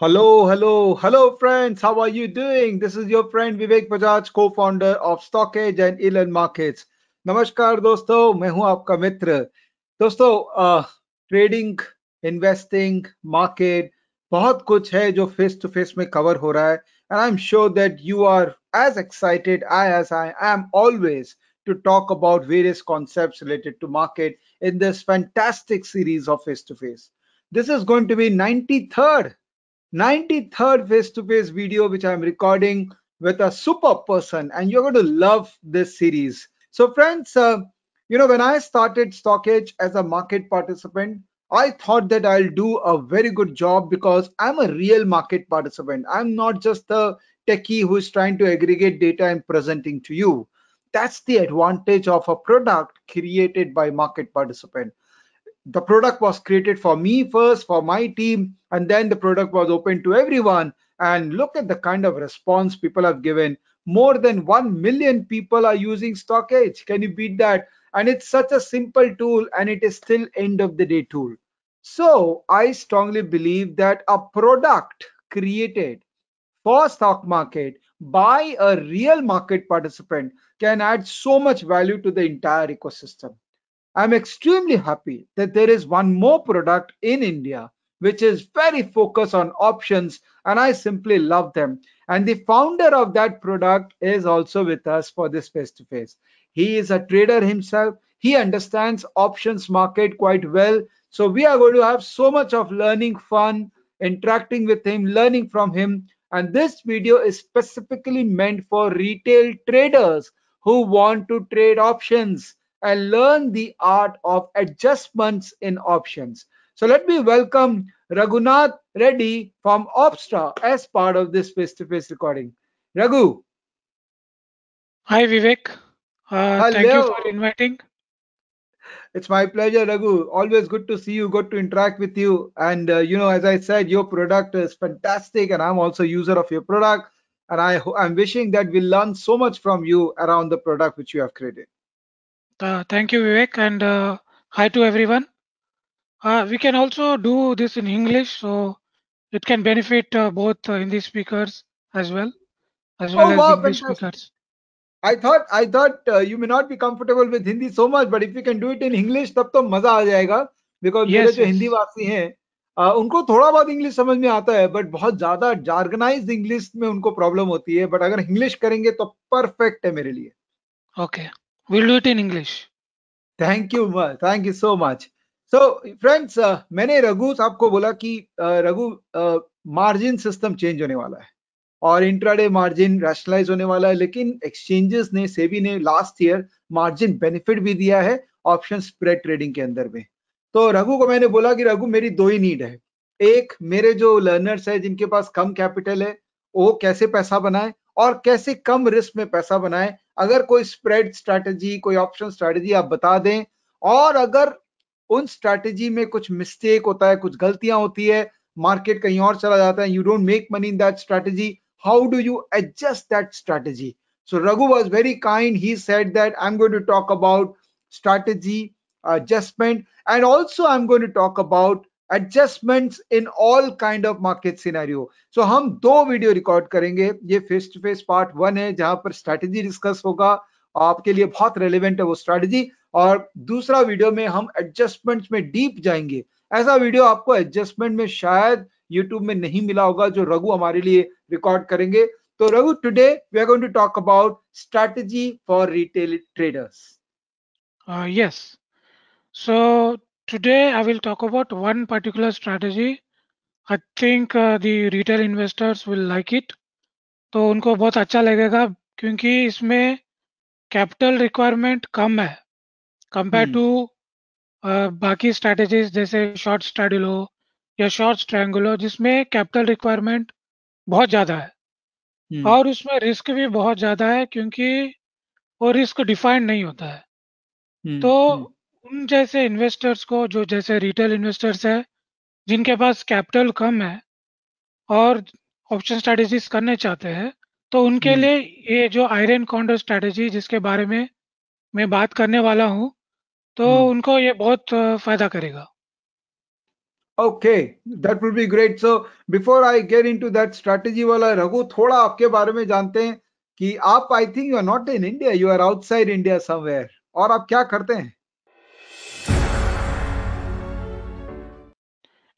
Hello, hello, hello, friends. How are you doing? This is your friend Vivek Bajaj, co-founder of Stockage and Elon Markets. नमस्कार दोस्तों मैं हूं आपका मित्र दोस्तों trading investing market बहुत कुछ है जो फेस टू फेस में कवर हो रहा है and I am sure that you are as excited I as I am always to talk about various concepts related to market in this fantastic series of face to face. This is going to be 93rd 93rd face-to-face video which I'm recording with a super person and you're going to love this series. So friends, uh, you know, when I started Stockage as a market participant, I thought that I'll do a very good job because I'm a real market participant. I'm not just a techie who is trying to aggregate data and presenting to you. That's the advantage of a product created by market participant the product was created for me first, for my team, and then the product was open to everyone. And look at the kind of response people have given. More than 1 million people are using Stockage. Can you beat that? And it's such a simple tool, and it is still end of the day tool. So I strongly believe that a product created for stock market by a real market participant can add so much value to the entire ecosystem. I'm extremely happy that there is one more product in India which is very focused on options and I simply love them. And the founder of that product is also with us for this face to face. He is a trader himself. He understands options market quite well. So we are going to have so much of learning fun, interacting with him, learning from him. And this video is specifically meant for retail traders who want to trade options and learn the art of adjustments in options. So let me welcome Raghunath Reddy from Opstra as part of this face-to-face recording. Raghu. Hi Vivek. Uh, thank you for inviting. It's my pleasure, Raghu. Always good to see you, good to interact with you. And uh, you know, as I said, your product is fantastic, and I'm also a user of your product. And I, I'm wishing that we'll learn so much from you around the product which you have created. Uh, thank you, Vivek, and uh, hi to everyone. Uh, we can also do this in English, so it can benefit uh, both uh, Hindi speakers as well, as well oh, as wow, English fantastic. speakers. I thought I thought uh, you may not be comfortable with Hindi so much, but if you can do it in English, तब तो मज़ा आ जाएगा. Because yes, मेरे जो हिंदी वासी हैं, uh, उनको थोड़ा बहुत इंग्लिश समझ में आता है, बट बहुत ज़्यादा जार्गनाइज इंग्लिश में उनको प्रॉब्लम होती है. बट अगर इंग्लिश करेंगे तो परफेक्ट है मेरे लिए. Okay. We'll do it in English. Thank you, thank you so much. So, friends, uh, मैंने रघु साहब को बोला कि रघु मार्जिन सिस्टम चेंज होने वाला है और इंट्राडे मार्जिन रैशनलाइज होने वाला है लेकिन एक्सचेंजेस ने सेबी ने लास्ट ईयर मार्जिन बेनिफिट भी दिया है ऑप्शन स्प्रेड ट्रेडिंग के अंदर में तो रघु को मैंने बोला कि रघु मेरी दो ही नीड है एक मेरे जो लर्नर्स है जिनके पास कम कैपिटल है वो कैसे पैसा बनाए और कैसे कम रिस्क में पैसा बनाए। अगर कोई स्प्रेड स्ट्रैटेजी कोई ऑप्शन स्ट्रैटेजी आप बता दें, और अगर उन स्ट्रैटेजी में कुछ मिस्टेक होता है, कुछ गलतियाँ होती है मार्केट कहीं और चला जाता है you don't make money in that strategy how do you adjust that strategy so raghu was very kind. He said that i'm going to talk about strategy adjustment, and also i'm going to talk about adjustments in all kind of market scenario so हम दो video record करेंगे। ये face to face part one है, जहाँ पर strategy discuss होगा। आपके लिए बहुत रेलिवेंट है वो स्ट्रैटेजी और दूसरा वीडियो में हम एडजस्टमेंट्स में डीप जाएँगे। ऐसा वीडियो आपको एडजस्टमेंट में शायद यूट्यूब में नहीं मिला होगा, जो रघु हमारे लिए रिकॉर्ड करेंगे। तो Raghu today we are going to talk about strategy for retail traders yes so Today I will talk about one particular strategy. I think uh, the retail investors will like it. तो उनको बहुत अच्छा लगेगा क्योंकि इसमें capital requirement कम है compare to uh, बाकी स्ट्रैटेजीज जैसे शॉर्ट स्ट्रैडल हो या शॉर्ट स्ट्रैंगल हो जिसमें कैपिटल रिक्वायरमेंट बहुत ज़्यादा है hmm. और उसमें रिस्क भी बहुत ज़्यादा है क्योंकि वो रिस्क डिफाइंड नहीं होता है hmm. तो hmm. उन जैसे इन्वेस्टर्स को जो जैसे रिटेल इन्वेस्टर्स है जिनके पास कैपिटल कम है और ऑप्शन स्ट्रेटेजीज करने चाहते हैं तो उनके हम्म। लिए ये जो आयरन कॉन्डर स्ट्रेटेजी जिसके बारे में मैं बात करने वाला हूँ तो हम्म। उनको ये बहुत फ़ायदा करेगा Okay, that would be great. So before I get into that strategy वाला रघु थोड़ा आपके बारे में जानते हैं कि आप I think you are not in India you are outside India somewhere और आप क्या करते हैं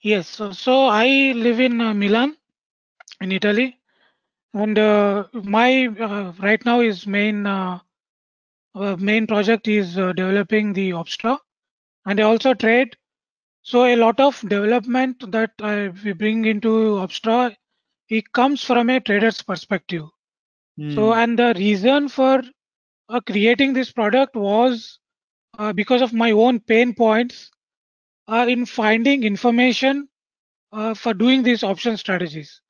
Yes, so, so I live in uh, Milan, in Italy, and uh, my uh, right now is main uh, uh, main project is uh, developing the Obstra, and I also trade. So a lot of development that I, we bring into Obstra, it comes from a trader's perspective. So Hmm. and the reason for uh, creating this product was uh, because of my own pain points in finding information uh, for doing these option strategies.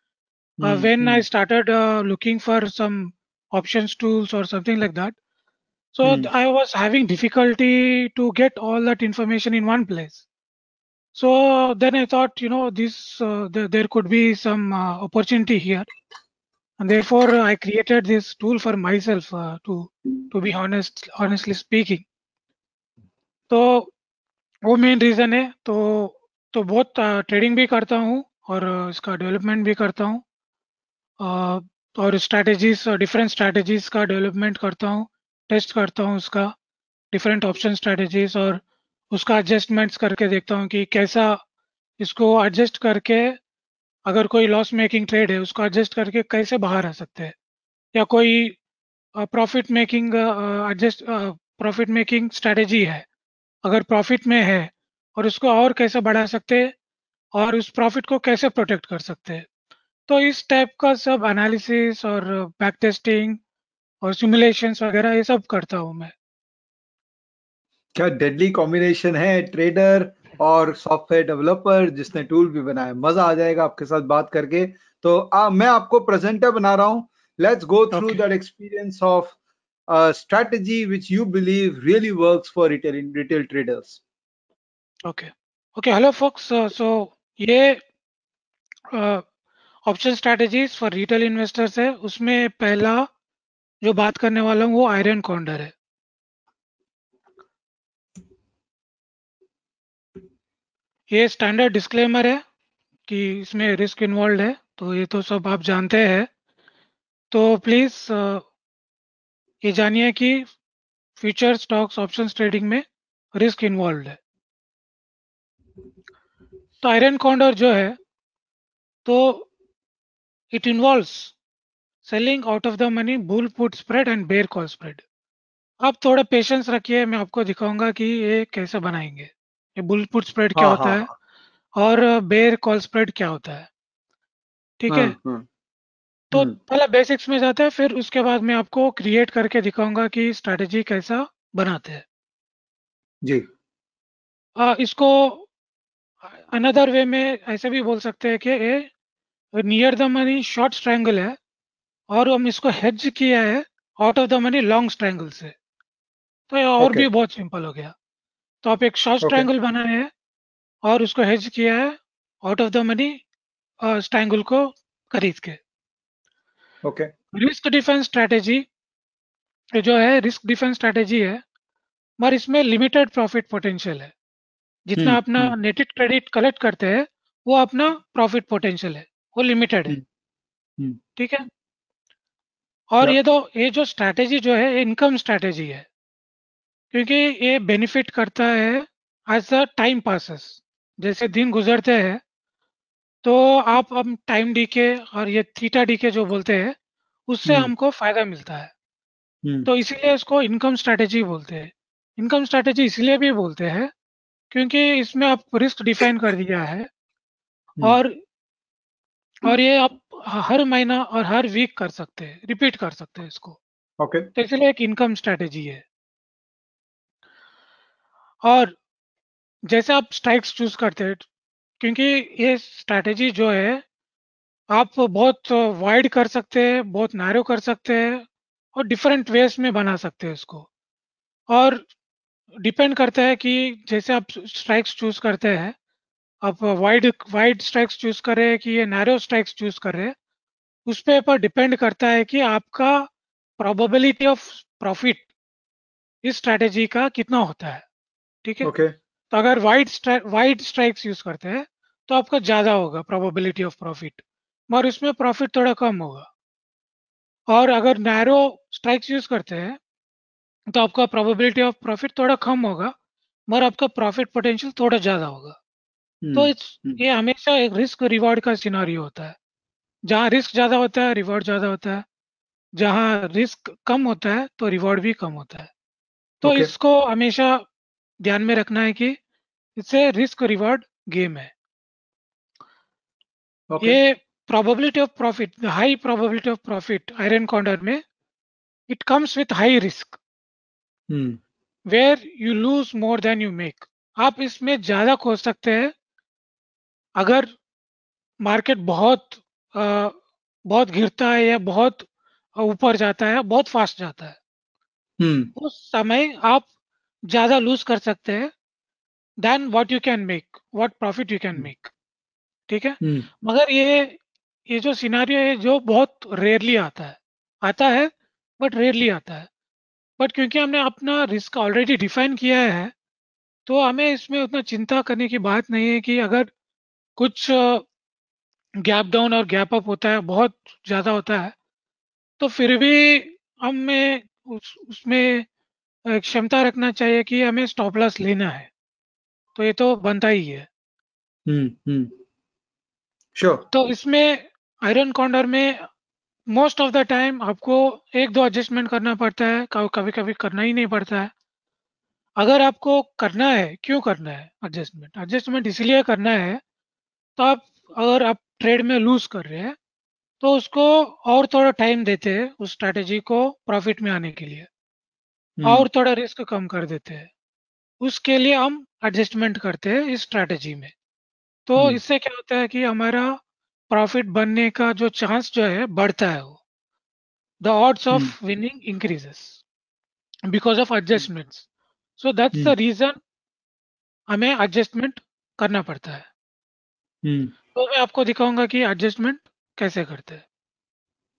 Uh, Hmm, when I hmm, started uh, looking for some options tools or something like that, so hmm. I was having difficulty to get all that information in one place. So then I thought, you know, this uh, th- there could be some uh, opportunity here, and therefore I created this tool for myself uh, to to be honest, honestly speaking. तो वो main reason है तो तो बहुत trading भी करता हूँ और इसका डेवलपमेंट भी करता हूँ। और स्ट्रैटेजीज डिफरेंट स्ट्रैटेजीज का डेवलपमेंट करता हूँ टेस्ट करता हूँ उसका डिफरेंट ऑप्शन स्ट्रैटेजीज और उसका एडजस्टमेंट्स करके देखता हूँ कि कैसा इसको एडजस्ट करके अगर कोई लॉस मेकिंग ट्रेड है, उसको एडजस्ट करके कैसे बाहर आ सकते हैं। या कोई profit making adjust profit making strategy है अगर प्रॉफिट में है और उसको और कैसे बढ़ा सकते हैं और उस प्रॉफिट को कैसे प्रोटेक्ट कर सकते। हैं तो इस टाइप का सब एनालिसिस और बैक टेस्टिंग और सिमुलेशंस वगैरह ये सब करता हूँ मैं। क्या डेडली कॉम्बिनेशन है ट्रेडर और सॉफ्टवेयर डेवलपर जिसने टूल भी बनाया? मज़ा आ जाएगा आपके साथ बात करके। तो आ, मैं आपको प्रेजेंटर बना रहा हूँ। Let's go through that experience of strategy which you believe really works for retail retail traders. Okay. Okay okay hello folks so ये option strategies for retail investors है। उसमें पहला जो बात करने वाला हूँ वो आयरन कॉन्डर है। ये स्टैंडर्ड डिस्क्लेमर है कि इसमें रिस्क इन्वॉल्व है तो ये तो सब आप जानते हैं। तो प्लीज़ ये जानिए कि फ्यूचर स्टॉक्स ऑप्शन ट्रेडिंग में रिस्क इन्वॉल्व है। तो आयरन कॉन्डर जो है तो it involve selling out of the money bull put spread and bear call spread आप थोड़ा पेशेंस रखिए मैं आपको दिखाऊँगा कि ये कैसे बनाएँगे। ये बुल पुट स्प्रेड क्या हाँ होता हाँ है और बेयर कॉल स्प्रेड क्या होता है। ठीक है? हाँ हाँ तो हम्म, पहले बेसिक्स में जाते हैं फिर उसके बाद मैं आपको क्रिएट करके दिखाऊँगा कि स्ट्रेटेजी कैसा बनाते हैं। जी। आ, इसको अनदर वे में ऐसे भी बोल सकते हैं कि ये near the money short strangle है और हम इसको हेज किया है out of the money long strangle से। तो ये और Okay. भी बहुत सिंपल हो गया। तो आप एक शॉर्ट Okay. स्ट्रैंगल बनाए हैं और उसको हेज किया है out of the money strangle को खरीद के। ओके रिस्क डिफेंस स्ट्रैटेजी जो है रिस्क डिफेंस स्ट्रैटेजी है मगर इसमें लिमिटेड प्रॉफिट पोटेंशियल है। जितना हम्म, अपना नेटेड क्रेडिट कलेक्ट करते हैं वो अपना प्रॉफिट पोटेंशियल है वो लिमिटेड है। हम्म, हम्म, ठीक है? और ये तो ये जो स्ट्रैटेजी जो है इनकम स्ट्रैटेजी है। क्योंकि ये बेनिफिट करता है एज द टाइम पासेस जैसे दिन गुजरते हैं तो आप अब टाइम डी के और ये थीटा डी के जो बोलते हैं उससे हम्म, हमको फ़ायदा मिलता है। हम्म, तो इसीलिए इसको इनकम स्ट्रैटेजी बोलते हैं। इनकम स्ट्रैटेजी इसलिए भी बोलते हैं क्योंकि इसमें आप रिस्क डिफाइन कर दिया है। हम्म, और और ये आप हर महीना और हर वीक कर सकते हैं रिपीट कर सकते हैं इसको। ओके तो इसलिए एक इनकम स्ट्रैटेजी है। और जैसे आप स्ट्राइक्स चूज़ करते हैं क्योंकि ये स्ट्रैटेजी जो है, आप बहुत वाइड कर सकते हैं, बहुत नैरो कर सकते हैं और डिफरेंट वेज में बना सकते हैं इसको। और डिपेंड करता है कि जैसे आप स्ट्राइक्स चूज़ करते हैं, आप वाइड वाइड स्ट्राइक्स चूज़ कर रहे हैं कि ये नैरो स्ट्राइक्स चूज़ करें उस पे पर डिपेंड करता है कि आपका प्रोबेबिलिटी ऑफ़ प्रॉफिट इस स्ट्रैटेजी का कितना होता है, ठीक है? ओके तो अगर वाइड वाइड स्ट्राइक्स यूज़ करते हैं तो आपका ज़्यादा होगा प्रोबेबिलिटी ऑफ़ प्रॉफिट मगर इसमें प्रॉफिट थोड़ा कम होगा। और अगर नैरो स्ट्राइक्स यूज़ करते हैं तो आपका प्रोबेबिलिटी ऑफ़ प्रॉफिट थोड़ा कम होगा मगर आपका प्रॉफिट पोटेंशियल थोड़ा ज़्यादा होगा। तो हम्म इट्स हम्म। ये हमेशा एक रिस्क रिवॉर्ड का सिनारियो होता है। जहाँ रिस्क ज़्यादा होता है रिवॉर्ड ज़्यादा होता है। जहाँ रिस्क कम होता है तो रिवॉर्ड भी कम होता है। तो ओके इसको हमेशा ध्यान में रखना है कि इसे रिस्क रिवॉर्ड गेम है। okay. ये probability of profit high probability of profit iron corner में it comes with high risk where you lose more than you make आप इसमें ज़्यादा खोज सकते हैं। अगर मार्केट बहुत आ, बहुत घिरता है या बहुत ऊपर जाता है बहुत फास्ट जाता है हम्म। उस समय आप ज़्यादा लूज कर सकते हैं then what you can make what profit you can make ठीक है? हम्म। मगर ये ये जो सिनारियो है जो बहुत रेयरली आता है आता है बट रेयरली आता है। बट क्योंकि हमने अपना रिस्क ऑलरेडी डिफाइन किया है तो हमें इसमें उतना चिंता करने की बात नहीं है कि अगर कुछ गैप डाउन और गैप अप होता है बहुत ज़्यादा होता है तो फिर भी हमें उस उसमें क्षमता रखना चाहिए कि हमें स्टॉप लॉस लेना है। तो ये तो बनता ही है। हम्म हम्म। श्योर तो इसमें आयरन कॉन्डर में मोस्ट ऑफ़ द टाइम आपको एक दो एडजस्टमेंट करना पड़ता है कभी कभी करना ही नहीं पड़ता है। अगर आपको करना है क्यों करना है एडजस्टमेंट एडजस्टमेंट इसलिए करना है तो आप अगर आप ट्रेड में लूज कर रहे हैं तो उसको और थोड़ा टाइम देते हैं उस स्ट्रैटेजी को प्रॉफिट में आने के लिए। और थोड़ा रिस्क कम कर देते हैं। उसके लिए हम एडजस्टमेंट करते हैं इस स्ट्रैटेजी में। तो हम्म। इससे क्या होता है कि हमारा प्रॉफिट बनने का जो चांस जो है बढ़ता है वो। The odds hmm. of winning increases because of adjustments so that's the hmm. हमें एडजस्टमेंट करना पड़ता है। हम्म। तो मैं आपको दिखाऊँगा कि एडजस्टमेंट कैसे करते हैं।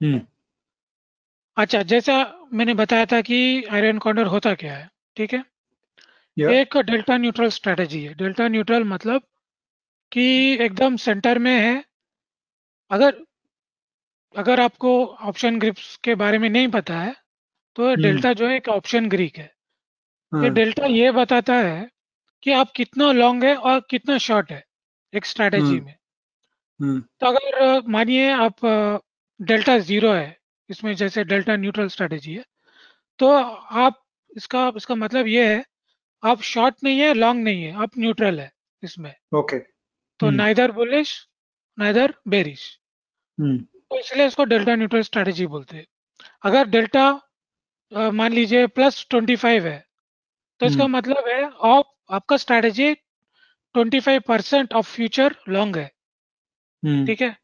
हम्म। अच्छा जैसा मैंने बताया था कि आयरन कॉर्नर होता क्या है ठीक है? या एक डेल्टा न्यूट्रल स्ट्रेटेजी है। डेल्टा न्यूट्रल मतलब कि एकदम सेंटर में है। अगर अगर आपको ऑप्शन ग्रिप्स के बारे में नहीं पता है तो हम्म डेल्टा जो है एक ऑप्शन ग्रीक है। ये हाँ डेल्टा ये बताता है कि आप कितना लॉन्ग है और कितना शॉर्ट है एक स्ट्रैटेजी हम्म में। तो अगर मानिए आप डेल्टा ज़ीरो है इसमें जैसे डेल्टा न्यूट्रल स्ट्रेटेजी है। तो आप इसका इसका मतलब ये है आप शॉर्ट नहीं है लॉन्ग नहीं है आप न्यूट्रल है इसमें। ओके तो hmm neither bullish neither bearish तो इसलिए इसको डेल्टा न्यूट्रल स्ट्रेटेजी बोलते हैं। अगर डेल्टा मान लीजिए प्लस ट्वेंटी फाइव है तो इसका हम्म मतलब है आप आपका strategy twenty five percent of future long है। हम्म ठीक है?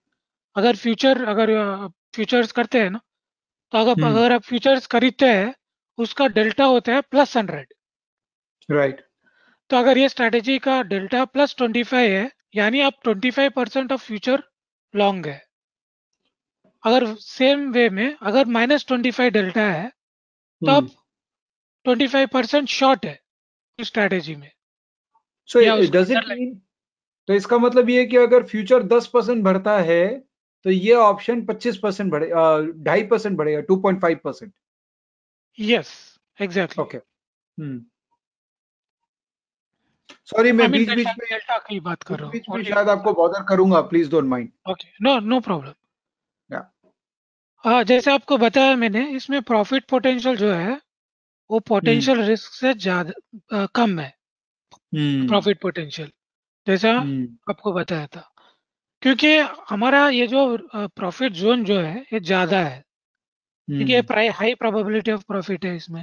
अगर फ्यूचर अगर फ्यूचर्स करते हैं ना तो अगर हम्म। अगर आप फ्यूचर्स खरीदते हैं उसका डेल्टा होता है प्लस हंड्रेड राइट तो अगर ये स्ट्रैटेजी का डेल्टा प्लस ट्वेंटी फाइव है यानी आप twenty five percent of future long है। अगर सेम वे में अगर माइनस ट्वेंटी फाइव डेल्टा है तो आप ट्वेंटी फाइव परसेंट शॉर्ट है उस स्ट्रैटेजी में। सो या डज इट मीन तो इसका मतलब ये है कि अगर फ्यूचर 10 परसेंट बढ़ता है तो ये ऑप्शन 25 परसेंट बढ़े ढाई परसेंट बढ़ेगा 2.5 percent yes exactly okay sorry मैं बीच बीच में डेल्टा की बात कर रहा हूँ। बीच में शायद आपको बॉदर करूँगा please don't mind okay no no problem हाँ जैसे आपको बताया मैंने इसमें प्रॉफिट पोटेंशियल जो है वो पोटेंशियल रिस्क से ज़्यादा कम है। प्रॉफिट पोटेंशियल जैसा हम्म आपको बताया था। क्योंकि हमारा ये जो प्रॉफिट जोन जो है ये ज़्यादा है। क्योंकि ये हाई प्रोबेबिलिटी ऑफ़ प्रॉफिट है इसमें।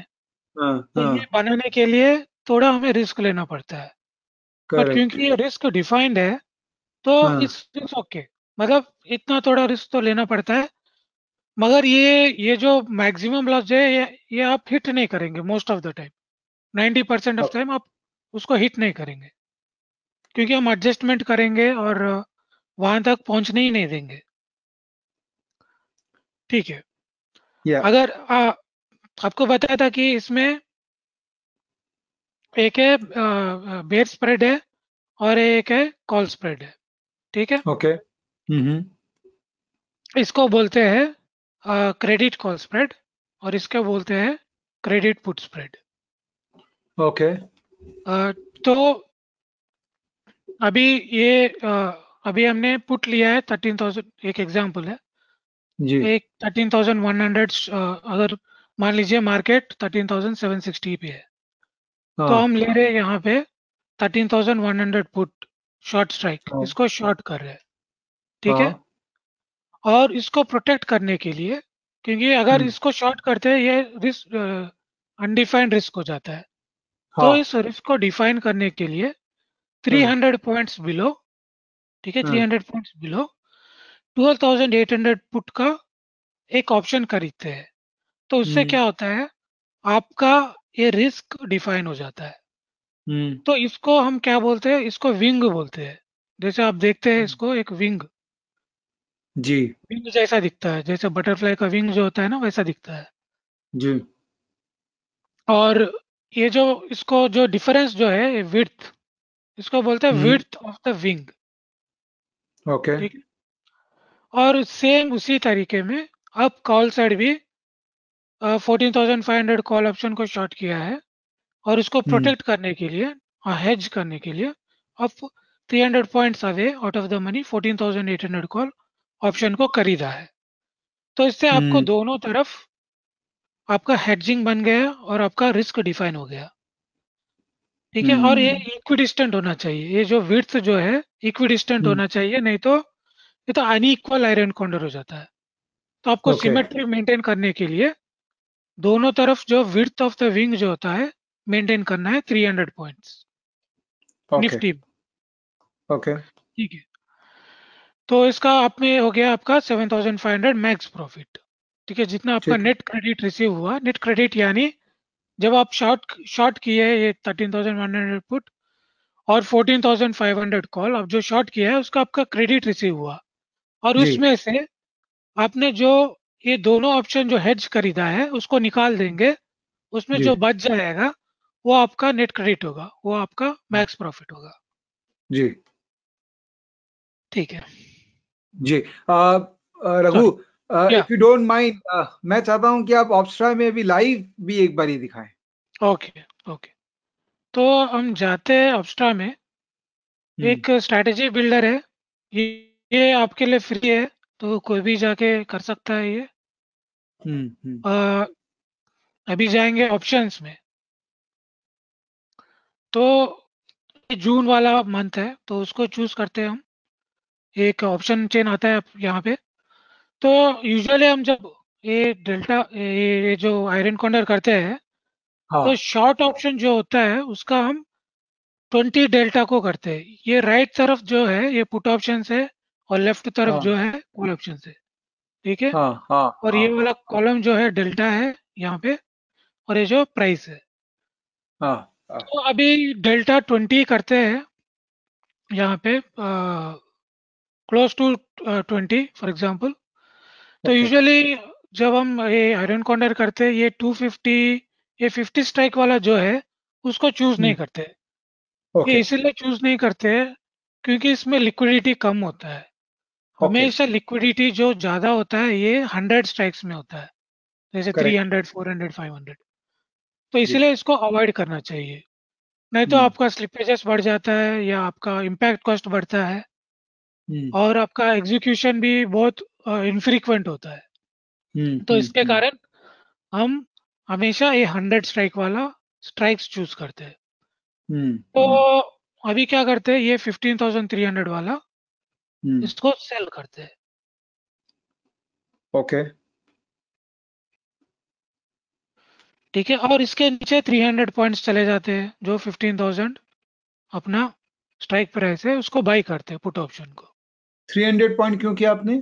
हाँ तो हाँ। ये बनाने के लिए थोड़ा हमें रिस्क लेना पड़ता है। करेक्ट क्योंकि ये रिस्क डिफाइंड है तो हाँ। इट्स ओके मतलब इतना थोड़ा रिस्क तो लेना पड़ता है। मगर ये ये जो मैक्सिमम लॉस है ये ये आप हिट नहीं करेंगे most of the time 90 percent of time आप उसको हिट नहीं करेंगे। क्योंकि हम एडजस्टमेंट करेंगे और वहाँ तक पहुँचने ही नहीं देंगे। ठीक है। या अगर आ, आपको बताया था कि इसमें एक है बेयर स्प्रेड है और एक है कॉल स्प्रेड है। ठीक है? ओके हम्म इसको बोलते हैं क्रेडिट कॉल स्प्रेड और इसको बोलते हैं क्रेडिट पुट स्प्रेड। ओके तो अभी ये अभी हमने पुट लिया है थर्टीन थाउज़ेंड एक एग्ज़ाम्पल है। जी। एक थर्टीन थाउज़ेंड वन हंड्रेड अगर मान लीजिए market thirteen thousand seven sixty पे है। तो हाँ। हम ले रहे हैं यहाँ पे thirteen thousand one hundred put short strike हाँ। इसको शॉर्ट कर रहे हैं। ठीक है? हाँ, और इसको प्रोटेक्ट करने के लिए क्योंकि अगर हम्म। इसको शॉर्ट करते हैं ये रिस्क अनडिफाइंड रिस्क हो जाता है। तो हाँ। इस रिस्क को डिफाइन करने के लिए 300 पॉइंट्स बिलो ठीक है? हाँ। 300 पॉइंट्स बिलो 12800 पुट का एक ऑप्शन खरीदते हैं। तो उससे हम्म। क्या होता है? आपका ये रिस्क डिफाइन हो जाता है। हम्म। तो इसको हम क्या बोलते हैं? इसको विंग बोलते हैं। जैसे आप देखते हैं हम्म। इसको एक विंग जी। विंग जैसा दिखता है। जैसे बटरफ्लाई का विंग जो होता है ना वैसा दिखता है। जी। और ये जो इसको जो डिफरेंस जो है ये विड्थ इसको बोलते हैं। Width of the wing okay ठीक है और सेम उसी तरीके में अब कॉल साइड भी fourteen thousand five hundred call option को शॉर्ट किया है और हम्म। प्रोटेक्ट करने के लिए और हेज करने के लिए अब 300 points away out of the money 14,800 call option को खरीदा है तो इससे आपको हम्म। दोनों तरफ़ आपका हेडजिंग बन गया और आपका रिस्क डिफाइन हो गया ठीक है और ये हम्म। इक्विडिस्टेंट होना चाहिए। ये जो विड्थ जो है इक्विडिस्टेंट हम्म। होना चाहिए नहीं तो ये तो अनइक्वल आयरन कॉन्डर हो जाता है। तो आपको सिमेट्री Okay. मेंटेन करने के लिए दोनों तरफ़ जो विड्थ ऑफ़ द विंग जो होता है मेंटेन करना है 300 पॉइंट्स निफ्टी ओके ठीक है। तो इसका आप में हो गया आपका 7500 मैक्स प्रॉफिट ठीक है जितना आपका नेट क्रेडिट रिसीव हुआ नेट क्रेडिट यानी जब आप शॉर्ट शॉर्ट किए ये 13100 पुट और 14500 कॉल अब जो शॉर्ट किया है उसका आपका क्रेडिट रिसीव हुआ। और उसमें से आपने जो ये दोनों ऑप्शन जो हेज खरीदा है उसको निकाल देंगे उसमें जो। बच जाएगा वो आपका नेट क्रेडिट होगा वो आपका मैक्स प्रॉफिट होगा। जी। ठीक है। जी। Raghu. If you don't mind मैं चाहता हूँ कि आप ऑप्स्ट्रा में अभी लाइव भी एक बार ही दिखाएँ। Okay okay, okay okay. तो हम जाते हैं ऑप्स्ट्रा में। हम्म, एक स्ट्रैटेजी बिल्डर है। ये ये आपके लिए फ्री है तो कोई भी जाके कर सकता है ये। हम्म, हम्म, अ, अभी जाएँगे ऑप्शंस में। तो जून वाला मंथ है तो उसको चूज़ करते हैं हम। एक ऑप्शन चेन आता है यहाँ पे। तो यूजुअली हम जब ये डेल्टा ये ये जो आयरन कॉन्डर करते हैं हाँ। तो शॉर्ट ऑप्शन जो होता है उसका हम 20 डेल्टा को करते हैं। ये राइट तरफ़ जो है ये पुट ऑप्शन है और लेफ़्ट तरफ़ हाँ। जो है कॉल ऑप्शन है। ठीक है? हाँ हाँ और ये हाँ, वाला कॉलम जो है डेल्टा है यहाँ पे और ये जो प्राइस है। हाँ हाँ, तो अभी डेल्टा 20 करते हैं यहाँ पे क्लोज टू 20 फॉर एग्जांपल तो Okay. यूजुअली जब हम ये आयरन कॉर्नर करते हैं ये 250 ये 50 स्ट्राइक वाला जो है उसको चूज़ नहीं हम्म, करते। ये ओके इसीलिए चूज़ नहीं करते क्योंकि इसमें लिक्विडिटी कम होता है। हमेशा लिक्विडिटी जो ज़्यादा होता है ये 100 स्ट्राइक्स में होता है। जैसे Correct. 300 400 500 तो इसीलिए इसको अवॉइड करना चाहिए। नहीं तो हम्म, आपका स्लिपेजेस बढ़ जाता है या आपका इम्पैक्ट कॉस्ट बढ़ता है। और आपका एग्जीक्यूशन भी बहुत इनफ्रीक्वेंट होता है। हम्म, तो हम्म, इसके हम्म, कारण हम हमेशा ये हंड्रेड स्ट्राइक वाला स्ट्राइक्स चूज़ करते हैं। हम्म, तो हम्म, अभी क्या करते हैं ये फिफ्टीन थाउज़ेंड थ्री हंड्रेड वाला हम्म, इसको सेल करते हैं। ओके ठीक है और इसके नीचे थ्री हंड्रेड पॉइंट्स चले जाते हैं जो फिफ्टीन थाउज़ेंड अपना स्ट्राइक प्राइस है उसको बाई करते हैं पुट ऑप्शन को। 300 पॉइंट क्यों किया आपने?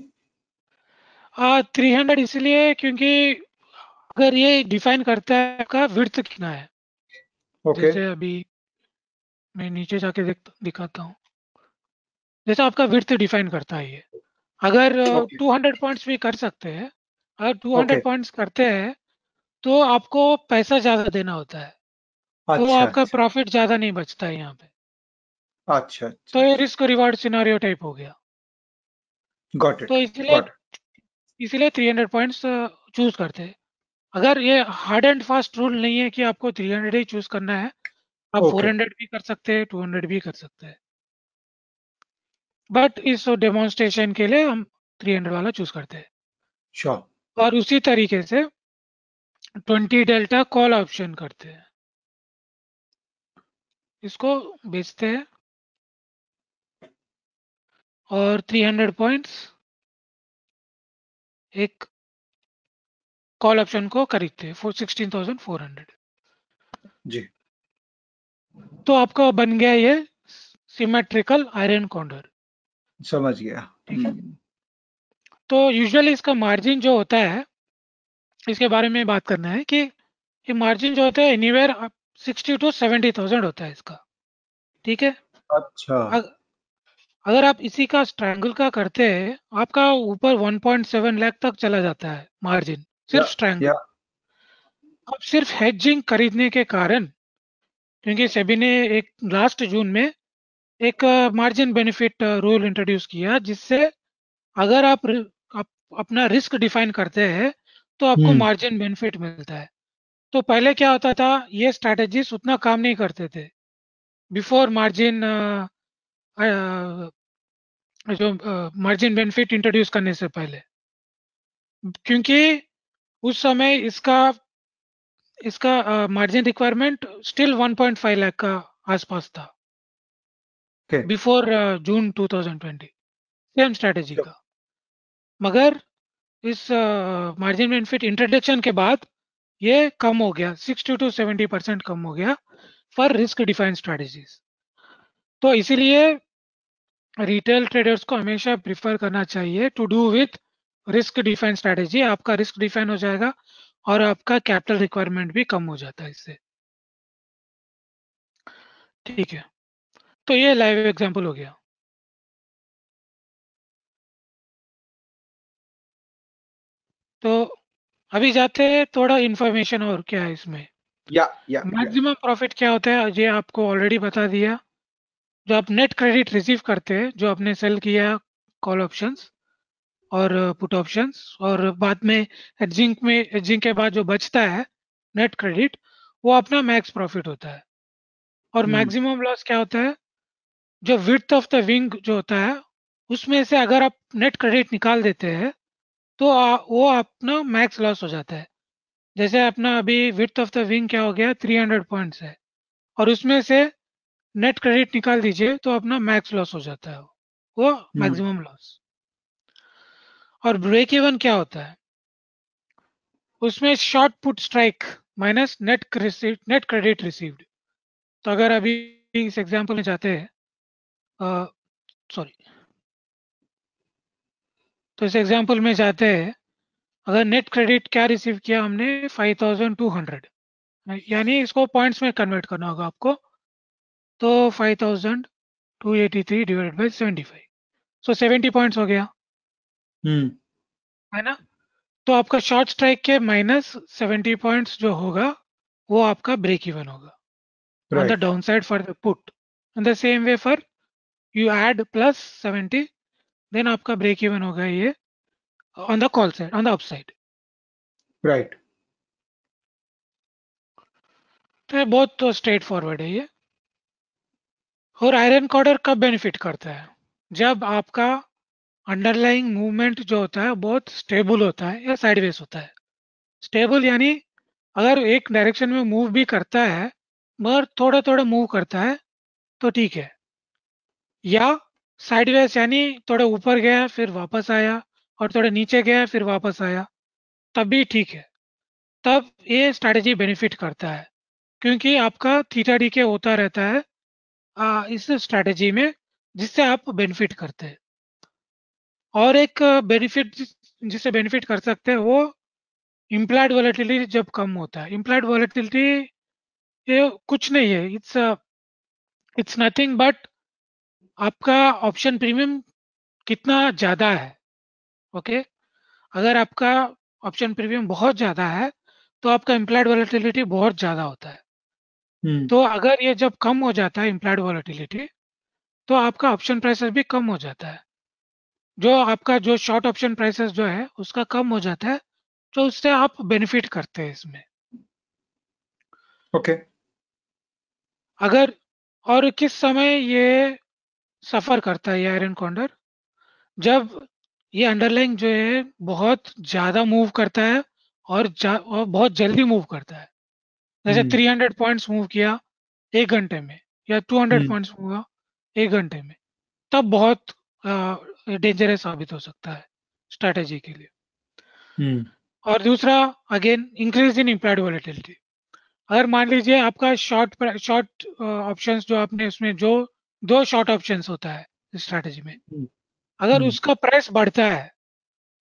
थ्री हंड्रेड इसलिए क्योंकि अगर ये डिफाइन करता है आपका विड्थ कितना है। ओके जैसे अभी मैं नीचे जाके देख दिखाता हूँ। जैसे आपका विड्थ डिफाइन करता है ये। अगर Okay. टू हंड्रेड पॉइंट्स भी कर सकते हैं। अगर टू हंड्रेड Okay. पॉइंट्स करते हैं तो आपको पैसा ज़्यादा देना होता है। अच्छा, तो अच्छा आपका अच्छा। प्रॉफिट ज़्यादा नहीं बचता है यहाँ पे। अच्छा अच्छा। तो ये रिस्क रिवार्ड सिनारियो टाइप हो गया। गॉट इट तो इसलिए इसीलिए 300 पॉइंट्स चूज़ करते हैं। अगर ये हार्ड एंड फास्ट रूल नहीं है कि आपको 300 ही चूज़ करना है आप Okay. 400 भी कर सकते हैं 200 भी कर सकते हैं। बट इस डेमोन्स्ट्रेशन के लिए हम 300 वाला चूज़ करते हैं। श्योर और उसी तरीके से 20 डेल्टा कॉल ऑप्शन करते हैं। इसको बेचते हैं। और 300 पॉइंट्स एक कॉल ऑप्शन को खरीदते हैं फॉर 16,400 जी। तो आपका बन गया ये सिमेट्रिकल आयरन कॉन्डर समझ गया। ठीक है। हम्म, तो यूजुअली इसका मार्जिन जो होता है इसके बारे में बात करना है कि ये मार्जिन जो होता है anywhere sixty two seventy thousand होता है इसका। ठीक है? अच्छा। अग- अगर आप इसी का स्ट्रैंगल का करते हैं आपका ऊपर 1.7 लाख तक चला जाता है मार्जिन सिर्फ़ स्ट्रैंगल अब सिर्फ़ हेजिंग खरीदने के कारण क्योंकि सेबी ने एक लास्ट जून में एक मार्जिन बेनिफिट रूल इंट्रोड्यूस किया जिससे अगर आप, आप अपना रिस्क डिफाइन करते हैं तो आपको हम्म। मार्जिन बेनिफिट मिलता है। तो पहले क्या होता था ये स्ट्रैटेजीज उतना काम नहीं करते थे। बिफोर मार्जिन जो मार्जिन बेनिफिट इंट्रोड्यूस करने से पहले। क्योंकि उस समय इसका इसका मार्जिन रिक्वायरमेंट स्टिल 1.5 लाख का आसपास था। बिफोर जून 2020 सेम स्ट्रेटेजी का। मगर इस मार्जिन बेनिफिट इंट्रोडक्शन के बाद ये कम हो गया 60 टू 70 परसेंट कम हो गया फॉर रिस्क डिफाइन स्ट्रेटेजीज तो इसीलिए रिटेल ट्रेडर्स को हमेशा प्रिफर करना चाहिए to do with risk define strategy आपका रिस्क डिफाइन हो जाएगा और आपका कैपिटल रिक्वायरमेंट भी कम हो जाता है इससे। ठीक है। तो ये लाइव एग्जांपल हो गया। तो अभी जाते हैं थोड़ा इंफॉर्मेशन और क्या है इसमें? या या मैक्सिमम प्रॉफिट क्या होता है? ये आपको ऑलरेडी बता दिया। जो आप नेट क्रेडिट रिसीव करते हैं जो आपने सेल किया कॉल ऑप्शंस और पुट ऑप्शंस और बाद में एडजिंग में एडजिंग के बाद जो बचता है नेट क्रेडिट वो अपना मैक्स प्रॉफिट होता है। और। मैक्सिमम लॉस क्या होता है? जो विथ ऑफ़ द विंग जो होता है उसमें से अगर आप नेट क्रेडिट निकाल देते हैं तो आ, वो अपना मैक्स लॉस हो जाता है। जैसे अपना अभी विथ ऑफ़ द विंग क्या हो गया? 300 पॉइंट्स है। और उसमें से नेट क्रेडिट निकाल दीजिए तो अपना मैक्स लॉस हो जाता है वो मैक्सिमम लॉस और ब्रेक इवन क्या होता है? उसमें short put strike minus net net credit received तो अगर अभी इस एग्जांपल में जाते हैं सॉरी तो इस एग्जांपल में जाते हैं अगर नेट क्रेडिट क्या रिसीव किया हमने? 5200 यानी इसको पॉइंट्स में कन्वर्ट करना होगा आपको। तो 5283 डिवाइडेड बाय 75 सो 70 पॉइंट्स हो गया हम्म। है ना? तो आपका शॉर्ट स्ट्राइक के माइनस 70 पॉइंट्स जो होगा वो आपका ब्रेक इवन होगा। On the right downside for the put. And the same way for you add plus 70 then आपका break even होगा ये on the call side on the upside. Right तो ये बहुत तो स्ट्रेट फॉरवर्ड है ये। और आयरन कॉर्डर कब बेनिफिट करता है? जब आपका अंडरलाइंग मूवमेंट जो होता है, बहुत स्टेबल होता है या साइडवेज होता है। स्टेबल यानी अगर एक डायरेक्शन में मूव भी करता है, मगर थोड़ा थोड़ा मूव करता है तो ठीक है। या साइडवेज यानी थोड़ा ऊपर गया, फिर वापस आया, और थोड़ा नीचे गया, फिर वापस आया, तब भी ठीक है। तब ये स्ट्रैटेजी बेनिफिट करता है, क्योंकि आपका थीटा डी के होता रहता है इस स्ट्रैटेजी में जिससे आप बेनिफिट करते हैं। और एक बेनिफिट जिससे बेनिफिट कर सकते हैं वो इम्प्लाइड वॉलेटिलिटी जब कम होता है। इम्प्लाइड वॉलेटिलिटी ये कुछ नहीं है। इट्स इट्स नथिंग बट आपका ऑप्शन प्रीमियम कितना ज़्यादा है। Okay okay? अगर आपका ऑप्शन प्रीमियम बहुत ज़्यादा है तो आपका इम्प्लाइड वॉलेटिलिटी बहुत ज़्यादा होता है। तो अगर ये जब कम हो जाता है इम्प्लाइड वॉलिटिलिटी तो आपका ऑप्शन प्राइसेस भी कम हो जाता है। जो आपका जो शॉर्ट ऑप्शन प्राइसेस जो है उसका कम हो जाता है तो उससे आप बेनिफिट करते हैं इसमें। Okay okay. अगर और किस समय ये सफ़र करता है ये आयरन कॉन्डर जब ये अंडरलाइंग जो है बहुत ज़्यादा मूव करता है और, और बहुत जल्दी मूव करता है। जैसे थ्री हंड्रेड पॉइंट्स मूव किया एक घंटे में या टू हंड्रेड पॉइंट्स मूव हुआ एक घंटे में तब बहुत डेंजरस साबित हो सकता है स्ट्रैटेजी के लिए। हम्म, और दूसरा again increase in implied volatility अगर मान लीजिए आपका शॉर्ट शॉर्ट ऑप्शंस जो आपने उसमें जो दो शॉर्ट ऑप्शंस होता है स्ट्रैटेजी में हम्म, अगर हम्म, उसका प्राइस बढ़ता है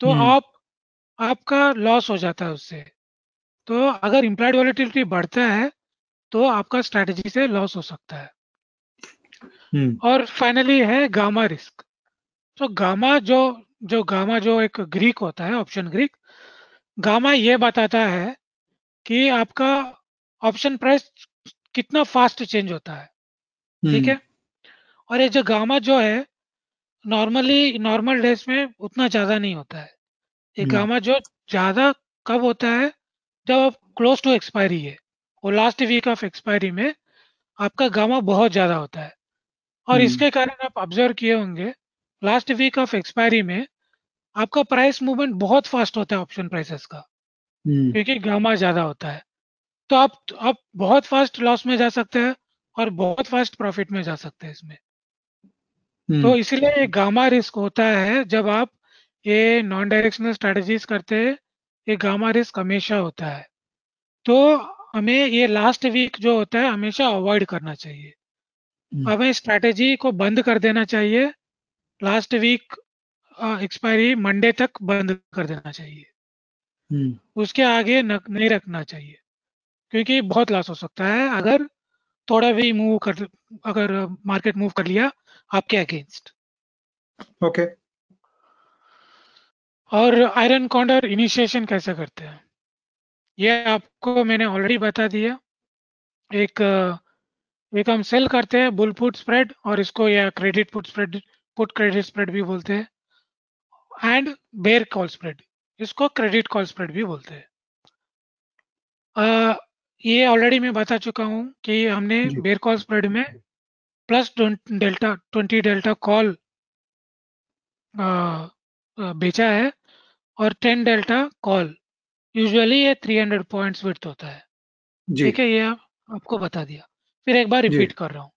तो आप आपका लॉस हो जाता है उससे। तो अगर इम्प्लाइड वॉलेटिलिटी बढ़ता है तो आपका स्ट्रैटेजी से लॉस हो सकता है। हम्म, और फाइनली है गामा रिस्क तो गामा जो जो गामा जो एक ग्रीक होता है ऑप्शन ग्रीक गामा ये बताता है कि आपका ऑप्शन प्राइस कितना फास्ट चेंज होता है। ठीक हम्म, है? और ये जो गामा जो है नॉर्मली नॉर्मल डेज़ में उतना ज़्यादा नहीं होता है। ये हम्म, गामा जो ज़्यादा कब होता है? जब आप क्लोज टू एक्सपायरी है और लास्ट वीक ऑफ़ एक्सपायरी में आपका गामा बहुत ज़्यादा होता है। और हम्म, इसके कारण आप ऑब्ज़र्व किए होंगे लास्ट वीक ऑफ़ एक्सपायरी में आपका प्राइस मूवमेंट बहुत फास्ट होता है ऑप्शन प्राइसेस का। हम्म, क्योंकि गामा ज़्यादा होता है। तो आप आप बहुत फास्ट लॉस में जा सकते हैं और बहुत फास्ट प्रॉफिट में जा सकते हैं इसमें। तो इसलिए गामा रिस्क होता है जब आप ये नॉन डायरेक्शनल स्ट्रेटजीज करते हैं ये गामा रिस्क हमेशा होता है। तो हमें ये लास्ट वीक जो होता है हमेशा अवॉइड करना चाहिए। हम्म, हमें स्ट्रैटेजी को बंद कर देना चाहिए। लास्ट वीक एक्सपायरी मंडे तक बंद कर देना चाहिए। हम्म, उसके आगे न, नहीं रखना चाहिए। क्योंकि बहुत लॉस हो सकता है। अगर थोड़ा भी मूव कर अगर मार्केट मूव कर लिया आपके अगेंस्ट ओके और आयरन कॉन्डर इनिशिएशन कैसे करते हैं? ये आपको मैंने ऑलरेडी बता दिया। एक एक हम सेल करते हैं बुल पुट स्प्रेड और इसको या credit put spread put credit spread भी बोलते हैं। एंड बेयर कॉल स्प्रेड इसको क्रेडिट कॉल स्प्रेड भी बोलते हैं। ये ऑलरेडी मैं बता चुका हूँ कि हमने बेयर कॉल स्प्रेड में plus delta twenty delta call बेचा है। और टेन डेल्टा कॉल यूजुअली ये 300 पॉइंट्स विड्थ होता है। ठीक है ये आप, आपको बता दिया। फिर एक बार रिपीट कर रहा हूँ।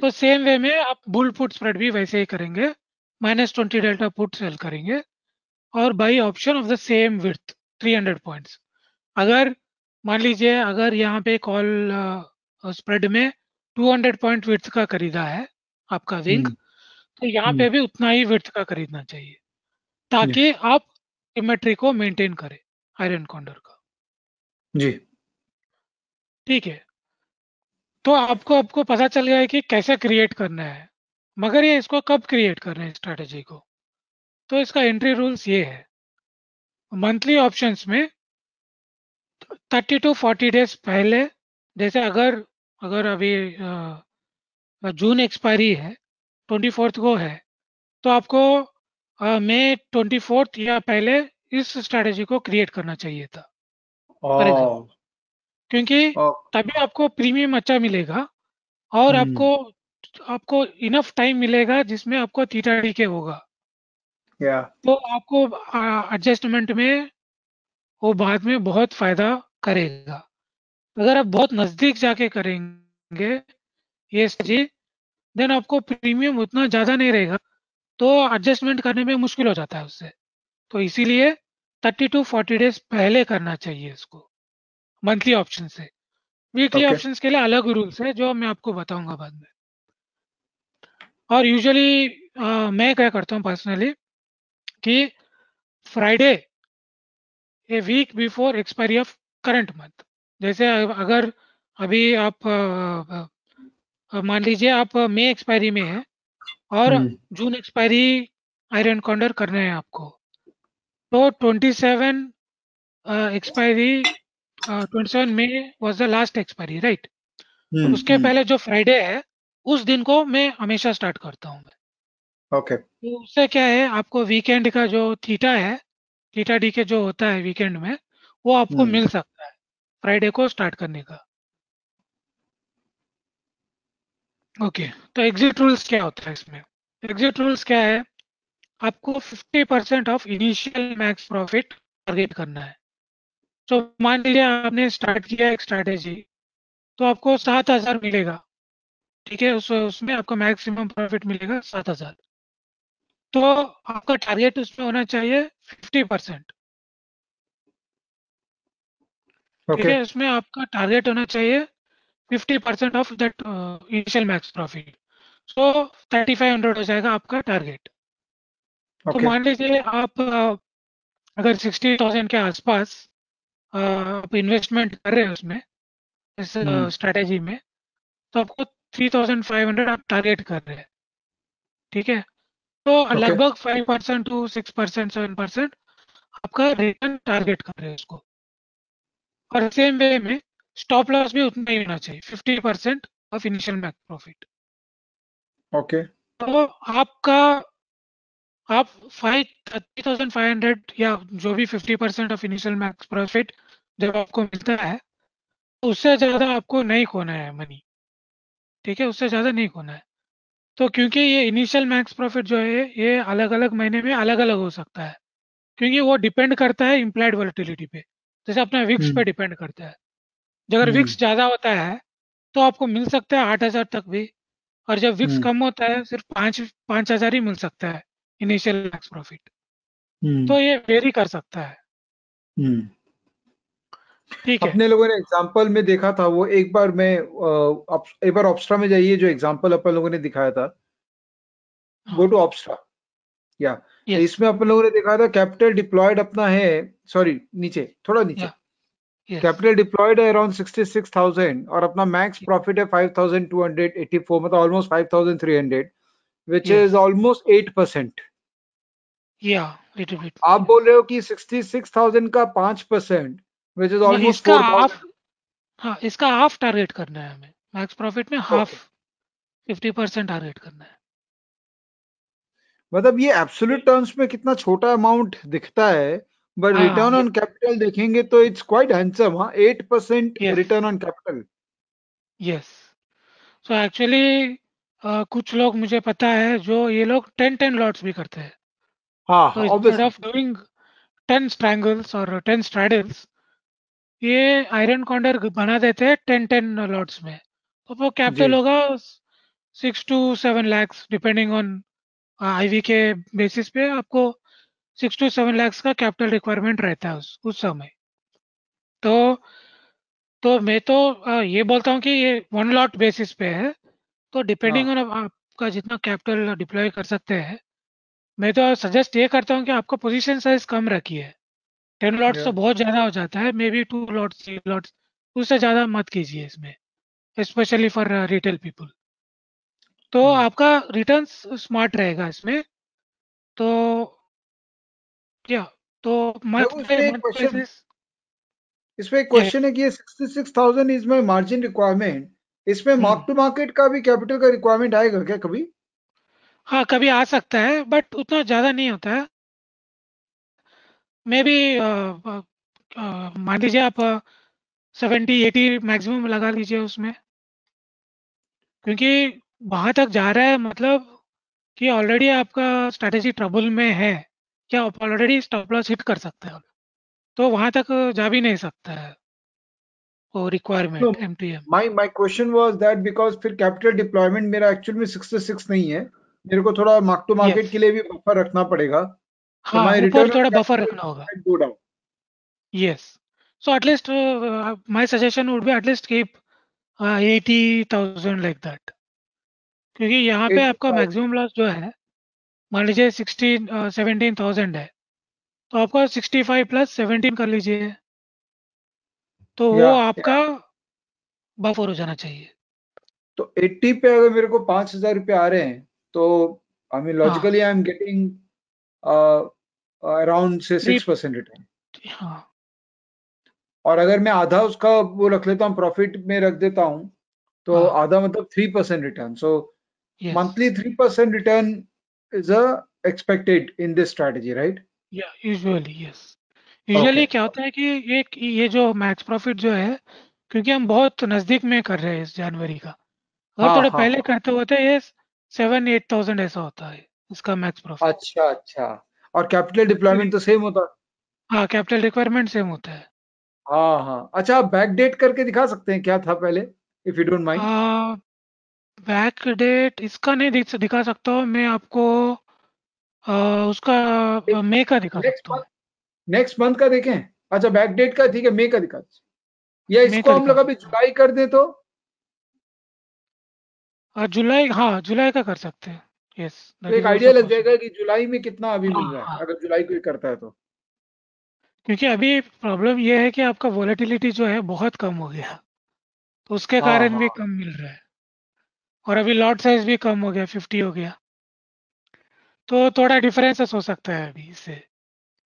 तो सेम वे में आप बुल पुट स्प्रेड भी वैसे ही करेंगे minus twenty delta put sell करेंगे और buy option of the same width 300 points अगर मान लीजिए अगर यहाँ पे कॉल स्प्रेड में 200 पॉइंट विड्थ का खरीदा है आपका विंग हम्म, तो यहाँ हम्म, पे भी उतना ही विड्थ का खरीदना चाहिए। ताकि आप सिमेट्री को मेंटेन करें आयरन कॉन्डर का। जी। ठीक है। तो आपको आपको पता चल गया है कि कैसे क्रिएट करना है मगर ये इसको कब क्रिएट करना है स्ट्रैटेजी को? तो इसका एंट्री रूल्स ये है। मंथली ऑप्शंस में 30 टू 40 डेज़ पहले जैसे अगर अगर अभी जून एक्सपायरी है ट्वेंटी फोर्थ को है तो आपको मई ट्वेंटी फोर्थ या पहले इस स्ट्रेटेजी को क्रिएट करना चाहिए था। क्योंकि तभी आपको प्रीमियम अच्छा मिलेगा और हम्म, आपको आपको इनफ टाइम मिलेगा जिसमें आपको थीटा डी के होगा। या। तो आपको एडजस्टमेंट में वो बाद में बहुत फ़ायदा करेगा। अगर आप बहुत नज़दीक जाके करेंगे ये जी देन आपको प्रीमियम उतना ज़्यादा नहीं रहेगा। तो एडजस्टमेंट करने में मुश्किल हो जाता है उससे। तो इसीलिए 30 टू 40 डेज़ पहले करना चाहिए इसको मंथली ऑप्शन से। वीकली ऑप्शन ऑप्शंस के लिए अलग रूल्स है जो मैं आपको बताऊँगा बाद में। और यूजुअली मैं क्या करता हूँ पर्सनली कि Friday a week before expiry of current month जैसे अगर अभी आप मान लीजिए आप मई एक्सपायरी में है और hmm, June expiry iron condor करना है आपको। तो 27 expiry twenty seven May was the last expiry right उसके हम्म, पहले जो फ्राइडे है उस दिन को मैं हमेशा स्टार्ट करता हूँ ओके तो उससे क्या है आपको वीकेंड का जो थीटा है थीटा डी के जो होता है वीकेंड में वो आपको हम्म। मिल सकता है फ्राइडे को स्टार्ट करने का। ओके तो एग्जिट रूल्स क्या होता है इसमें? एग्जिट रूल्स क्या है? आपको 50% of initial max profit target करना है। तो मान लीजिए आपने स्टार्ट किया एक स्ट्रैटेजी तो आपको सात हज़ार मिलेगा। ठीक है उस उसमें आपको मैक्सिमम प्रॉफिट मिलेगा सात हज़ार। तो आपका टारगेट उसमें होना चाहिए फिफ्टी परसेंट ठीक है इसमें आपका टारगेट होना चाहिए fifty percent of that initial max profit so thirty five hundred हो जाएगा आपका टारगेट okay. तो मान लीजिए आप अगर सिक्सटी थाउज़ेंड के आसपास आप इन्वेस्टमेंट कर रहे हैं उसमें इस हम्म। स्ट्रैटेजी में तो आपको थ्री थाउज़ेंड फाइव हंड्रेड आप टारगेट कर रहे हैं। ठीक है? तो ओके लगभग five percent to six percent seven percent आपका रिटर्न टारगेट कर रहे हैं उसको। और सेम वे में स्टॉप लॉस भी उतना ही होना चाहिए fifty percent of initial max profit okay तो आपका आप five thirty thousand five hundred या जो भी fifty percent of initial max profit जब आपको मिलता है तो उससे ज़्यादा आपको नहीं खोना है मनी ठीक है? उससे ज़्यादा नहीं खोना है. तो क्योंकि ये इनिशियल मैक्स प्रॉफिट जो है ये अलग अलग महीने में अलग अलग हो सकता है. क्योंकि वो डिपेंड करता है इम्प्लाइड वॉलिटिलिटी पे. जैसे अपना विक्स पे डिपेंड करता है. अगर हम्म। विक्स ज़्यादा होता है तो आपको मिल सकता है आठ हज़ार तक भी। और जब विक्स हम्म। कम होता है सिर्फ़ पाँच पाँच हज़ार ही मिल सकता है इनिशियल मैक्स प्रॉफिट हम्म। तो ये वेरी कर सकता है। हम्म। ठीक है। अपने लोगों ने एग्ज़ाम्पल में देखा था वो एक बार मैं एक बार ऑप्स्ट्रा में जाइए जो एग्ज़ाम्पल अपन लोगों ने दिखाया था। गो टू ऑप्स्ट्रा या। इसमें अपन लोगों ने देखा था कैपिटल डिप्लॉयड अपना है सॉरी नीचे थोड़ा नीचे। कैपिटल डिप्लॉयड है अराउंड 66,000 और अपना मैक्स प्रॉफिट है 5,284 मतलब almost 5,300 which is almost 8 percent या लिटिल बिट आप बोल रहे हो कि 66,000 का 5 परसेंट विच इज़ ऑलमोस्ट इसका हाफ़ हाँ इसका हाफ़ टारगेट करना है हमें। मैक्स प्रॉफिट में हाफ़ फिफ्टी परसेंट टारगेट करना है। मतलब ये एब्सोल्यूट टर्म्स में कितना छोटा अमाउंट दिखता है बट रिटर्न ऑन कैपिटल देखेंगे तो इट्स क्वाइट हैंडसम हाँ 8 percent return on capital yes so actually कुछ लोग मुझे पता है जो ये लोग टेन टेन लॉट्स भी करते हैं। हाँ instead obviously of doing ten strangles और टेन स्ट्रैडल्स ये आयरन कॉन्डर बना देते हैं टेन टेन लॉट्स में। तो वो कैपिटल होगा six two seven lakhs depending on IV के बेसिस पे आपको सिक्स टू सेवन लैक्स का कैपिटल रिक्वायरमेंट रहता है उस उस समय। तो तो मैं तो ये बोलता हूँ कि ये वन लॉट बेसिस पे है। तो डिपेंडिंग हाँ। ऑन आपका जितना कैपिटल डिप्लॉय कर सकते हैं मैं तो सजेस्ट ये करता हूँ कि आपका पोजीशन साइज़ कम रखिए। टेन लॉट्स तो बहुत ज़्यादा हो जाता है maybe two lots three lots उससे ज़्यादा मत कीजिए इसमें स्पेशली फॉर रिटेल पीपल तो हम्म आपका रिटर्न स्मार्ट रहेगा इसमें। तो या तो इसमें एक क्वेश्चन है कि ये 66,000 इज़ माय मार्जिन रिक्वायरमेंट इसमें मार्क टू मार्केट का भी कैपिटल का रिक्वायरमेंट आएगा क्या कभी? हाँ कभी आ सकता है बट उतना ज़्यादा नहीं होता है। मे बी मान लीजिए आप सेवेंटी एटी मैक्सिमम लगा लीजिए उसमें। क्योंकि वहाँ तक जा रहा है मतलब कि ऑलरेडी आपका स्ट्रैटेजी ट्रबल में है। क्या आप ऑलरेडी स्टॉप लॉस हिट कर सकते हो तो वहाँ तक जा भी नहीं सकता है वो requirement M to M my my question was that because फिर कैपिटल डिप्लॉयमेंट मेरा एक्चुअल में 66 नहीं है। मेरे को थोड़ा मार्क टू मार्केट के लिए भी बफर रखना पड़ेगा। हाँ ऊपर थोड़ा बफर रखना होगा। Yes so at least my suggestion would be at least keep eighty thousand like that क्योंकि यहाँ पे आपका 80,000 मैक्सिमम लॉस जो है मान लीजिए सिक्सटीन सेवनटीन थाउज़ेंड है तो आपका सिक्सटी फाइव प्लस सेवनटीन कर लीजिए तो वो आपका बफर हो जाना चाहिए। तो 80 पे अगर मेरे को 5000 रुपए आ रहे हैं तो I mean logically I am getting around से 6 परसेंट रिटर्न हाँ। और अगर मैं आधा उसका वो रख लेता हूँ प्रॉफिट में रख देता हूँ तो हाँ। आधा मतलब three percent return so monthly three percent return is a expected in this strategy, right? या यूजुअली यस यूजुअली Okay. क्या होता है कि ये ये जो मैक्स प्रॉफिट जो है क्योंकि हम बहुत नज़दीक में कर रहे हैं इस जनवरी का। अगर हाँ, थोड़े हाँ, पहले हाँ। करते होते ये सेवन एट थाउज़ेंड ऐसा होता है इसका मैक्स प्रॉफिट अच्छा अच्छा। और कैपिटल डिप्लॉयमेंट तो सेम होता। हाँ कैपिटल रिक्वायरमेंट सेम होता है। हाँ हाँ। अच्छा आप बैक डेट करके दिखा सकते हैं क्या था पहले if you don't mind back date इसका नहीं दिख, दिखा सकता हूँ मैं आपको आ, उसका मई का दिखा सकता हूँ। नेक्स्ट मंथ का देखें। अच्छा बैक डेट का ठीक है मई का दिखा या इसको हम लोग अभी जुलाई कर दे तो? जुलाई हाँ जुलाई का कर सकते हैं। यस तो एक आइडिया लग जाएगा कि जुलाई में कितना अभी मिल हाँ, रहा है हाँ। अगर जुलाई कोई करता है तो। क्योंकि अभी प्रॉब्लम ये है कि आपका वॉलेटिलिटी जो है बहुत कम हो गया। तो उसके हाँ, कारण भी। कम मिल रहा है। और अभी लॉट साइज़ भी कम हो गया फिफ्टी हो गया। तो थोड़ा डिफरेंसेस हो सकता है अभी इससे।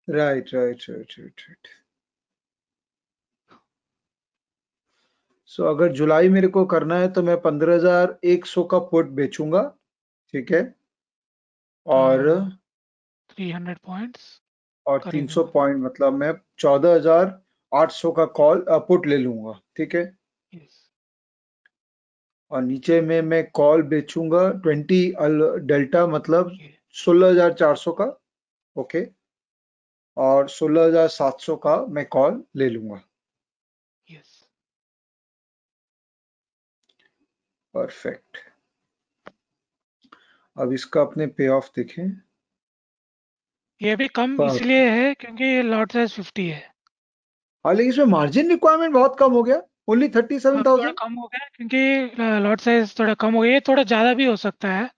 Right right right right right so अगर जुलाई मेरे को करना है तो मैं पंद्रह हज़ार एक सौ का पुट बेचूँगा ठीक है? और थ्री हंड्रेड पॉइंट और तीन सौ पॉइंट मतलब मैं चौदह हज़ार आठ सौ का कॉल पुट ले लूँगा ठीक है? यस और नीचे में मैं कॉल बेचूँगा ट्वेंटी डेल्टा मतलब सोलह हज़ार चार सौ का ओके? और सोलह हज़ार सात सौ का मैं कॉल ले लूँगा। Yes perfect. अब इसका अपने पे ऑफ़ देखें। ये भी कम इसलिए है क्योंकि ये लॉट साइज़ फिफ्टी है। हाँ लेकिन इसमें मार्जिन रिक्वायरमेंट बहुत कम हो गया। ओनली थर्टी सेवन थाउज़ेंड कम हो गया क्योंकि लॉट साइज़ थोड़ा कम हो गया। ये थोड़ा ज़्यादा भी हो सकता है।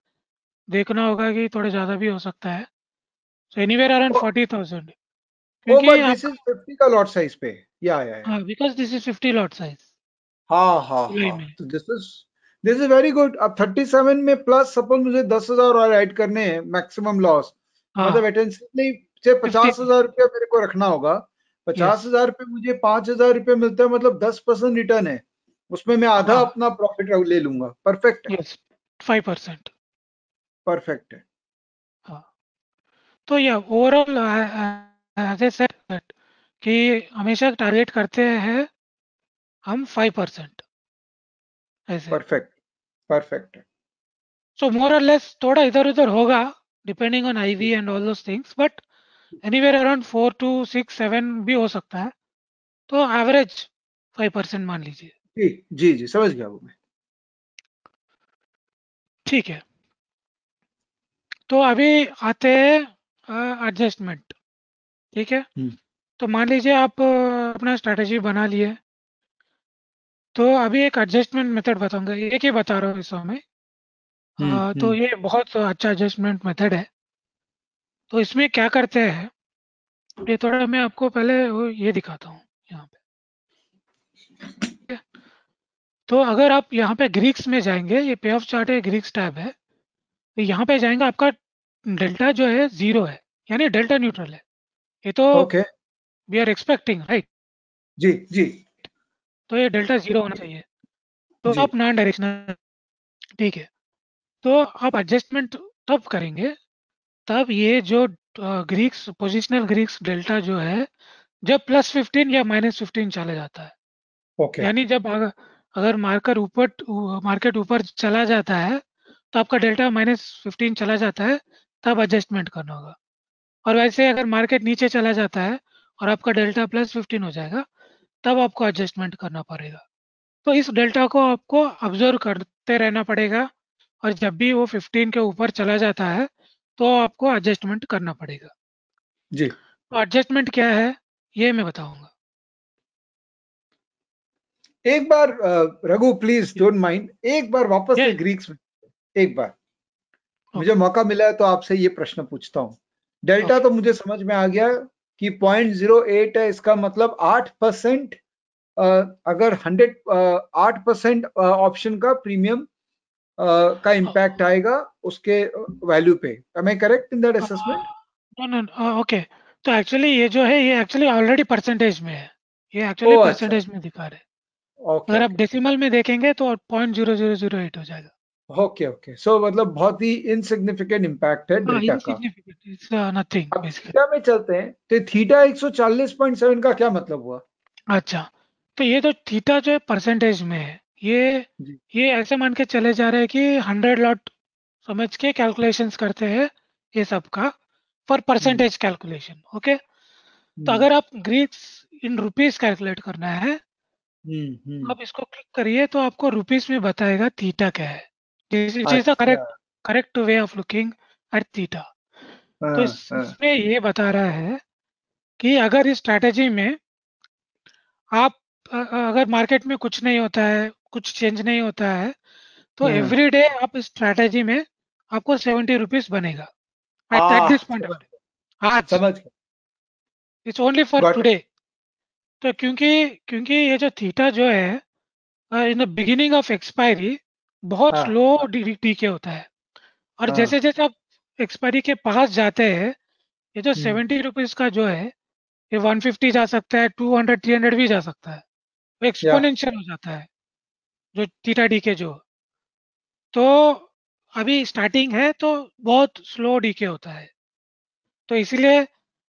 देखना होगा कि थोड़ा ज़्यादा भी हो सकता है। So anywhere around. Forty thousand क्योंकि दिस इज़ फिफ्टी का लॉट साइज़ पे। या या हाँ because this is fifty lot size हाँ हाँ हाँ। तो this is this is very good अब थर्टी सेवन में प्लस सपोज़ मुझे दस हज़ार और ऐड करने हैं मैक्सिमम लॉस हाँ। मतलब एटेंसिवली से पचास हज़ार रुपया मेरे को रखना होगा। पचास हज़ार रुपये मुझे पाँच हज़ार रुपये मिलता है मतलब दस परसेंट रिटर्न है। उसमें मैं आधा हाँ। अपना प्रॉफिट ले लूँगा। परफेक्ट है। यस फाइव परसेंट परफेक्ट है। हाँ। तो या ओवरऑल एज ए सेट कि हमेशा टारगेट करते हैं हम फाइव परसेंट ऐसे परफेक्ट परफेक्ट सो मोर और लेस थोड़ा इधर उधर होगा depending on IV and all those things but anywhere around four to six seven भी हो सकता है। तो एवरेज फाइव परसेंट मान लीजिए। जी जी जी समझ गया वो मैं। ठीक है। तो अभी आते हैं एडजस्टमेंट ठीक है? हम्म। तो मान लीजिए आप अपना स्ट्रेटजी बना लिए। तो अभी एक एडजस्टमेंट मेथड बताऊँगा। एक ही बता रहा हूँ इस समय। हम्म, तो हम्म। ये बहुत अच्छा एडजस्टमेंट मेथड है। तो इसमें क्या करते हैं? ये थोड़ा मैं आपको पहले ये दिखाता हूँ यहाँ पे। तो अगर आप यहाँ पे ग्रीक्स में जाएँगे ये पे ऑफ़ चार्ट है ग्रीक्स टैब है तो यहाँ पे जाएँगे आपका डेल्टा जो है ज़ीरो है यानी डेल्टा न्यूट्रल है। ये तो वी आर एक्सपेक्टिंग राइट जी जी। तो ये डेल्टा ज़ीरो होना चाहिए। तो आप नॉन डायरेक्शनल ठीक है। तो आप एडजस्टमेंट तब करेंगे तब ये जो ग्रीक्स पोजिशनल ग्रीक्स डेल्टा जो है जब प्लस फिफ्टीन या माइनस फिफ्टीन चला जाता है। ओके यानी जब अगर अगर मार्कर ऊपर मार्केट ऊपर चला जाता है तो आपका डेल्टा माइनस फिफ्टीन चला जाता है तब एडजस्टमेंट करना होगा। और वैसे अगर मार्केट नीचे चला जाता है और आपका डेल्टा प्लस फिफ्टीन हो जाएगा तब आपको एडजस्टमेंट करना पड़ेगा। तो इस डेल्टा को आपको ऑब्ज़र्व करते रहना पड़ेगा और जब भी वो 15 के ऊपर चला जाता है तो आपको एडजस्टमेंट करना पड़ेगा। जी। तो एडजस्टमेंट क्या है ये मैं बताऊँगा। एक बार रघु प्लीज़ डोंट माइंड एक बार वापस से ग्रीक्स में एक बार। मुझे मौका मिला है तो आपसे ये प्रश्न पूछता हूँ। डेल्टा तो मुझे समझ में आ गया कि पॉइंट ज़ीरो एट है इसका मतलब आठ परसेंट अगर हंड्रेड आठ परसेंट ऑप्शन का प्रीमियम का इम्पैक्ट आएगा उसके वैल्यू पे। I correct in that assessment okay तो एक्चुअली ये जो है ये एक्चुअली ऑलरेडी परसेंटेज में है। ये एक्चुअली अच्छा। परसेंटेज में दिखा रहे हैं। ओके अगर आप डेसिमल में देखेंगे तो point zero zero zero eight हो जाएगा। ओके ओके सो मतलब बहुत ही इनसिग्निफिकेंट इम्पैक्ट है हाँ डेल्टा का। इट्स नथिंग बेसिकली थीटा में चलते हैं। तो थीटा 140.7 का क्या मतलब हुआ? अच्छा। तो ये तो थीटा जो है परसेंटेज में है। ये ये ऐसे मान के चले जा रहे हैं कि हंड्रेड लॉट समझ के कैलकुलेशंस करते हैं ये सब का फॉर परसेंटेज कैलकुलेशन ओके तो हम्म। अगर आप ग्रीक्स इन रुपीस कैलकुलेट करना है हम्म हम्म। आप इसको क्लिक करिए तो आपको रुपीस में बताएगा थीटा क्या है। Correct correct way of looking at theta तो हाँ इस, इसमें ये बता रहा है कि अगर इस स्ट्रैटेजी में आप अगर मार्केट में कुछ नहीं होता है कुछ चेंज नहीं होता है तो एवरी डे आप स्ट्रैटेजी में आपको सेवेंटी रुपीज़ बनेगा एट एट दिस पॉइंट आज। समझ इट्स ओनली फॉर टुडे तो क्योंकि क्योंकि ये जो थीटा जो है in the beginning of expiry बहुत हाँ। स्लो डीके होता है। और हाँ। जैसे जैसे आप एक्सपायरी के पास जाते हैं ये जो हम्म। सेवेंटी रुपीज़ का जो है ये वन फिफ्टी जा सकता है टू हंड्रेड थ्री हंड्रेड भी जा सकता है। एक्सपोनेंशियल हो जाता है। जो थीटा डीके जो। तो अभी स्टार्टिंग है तो बहुत स्लो डीके होता है। तो इसीलिए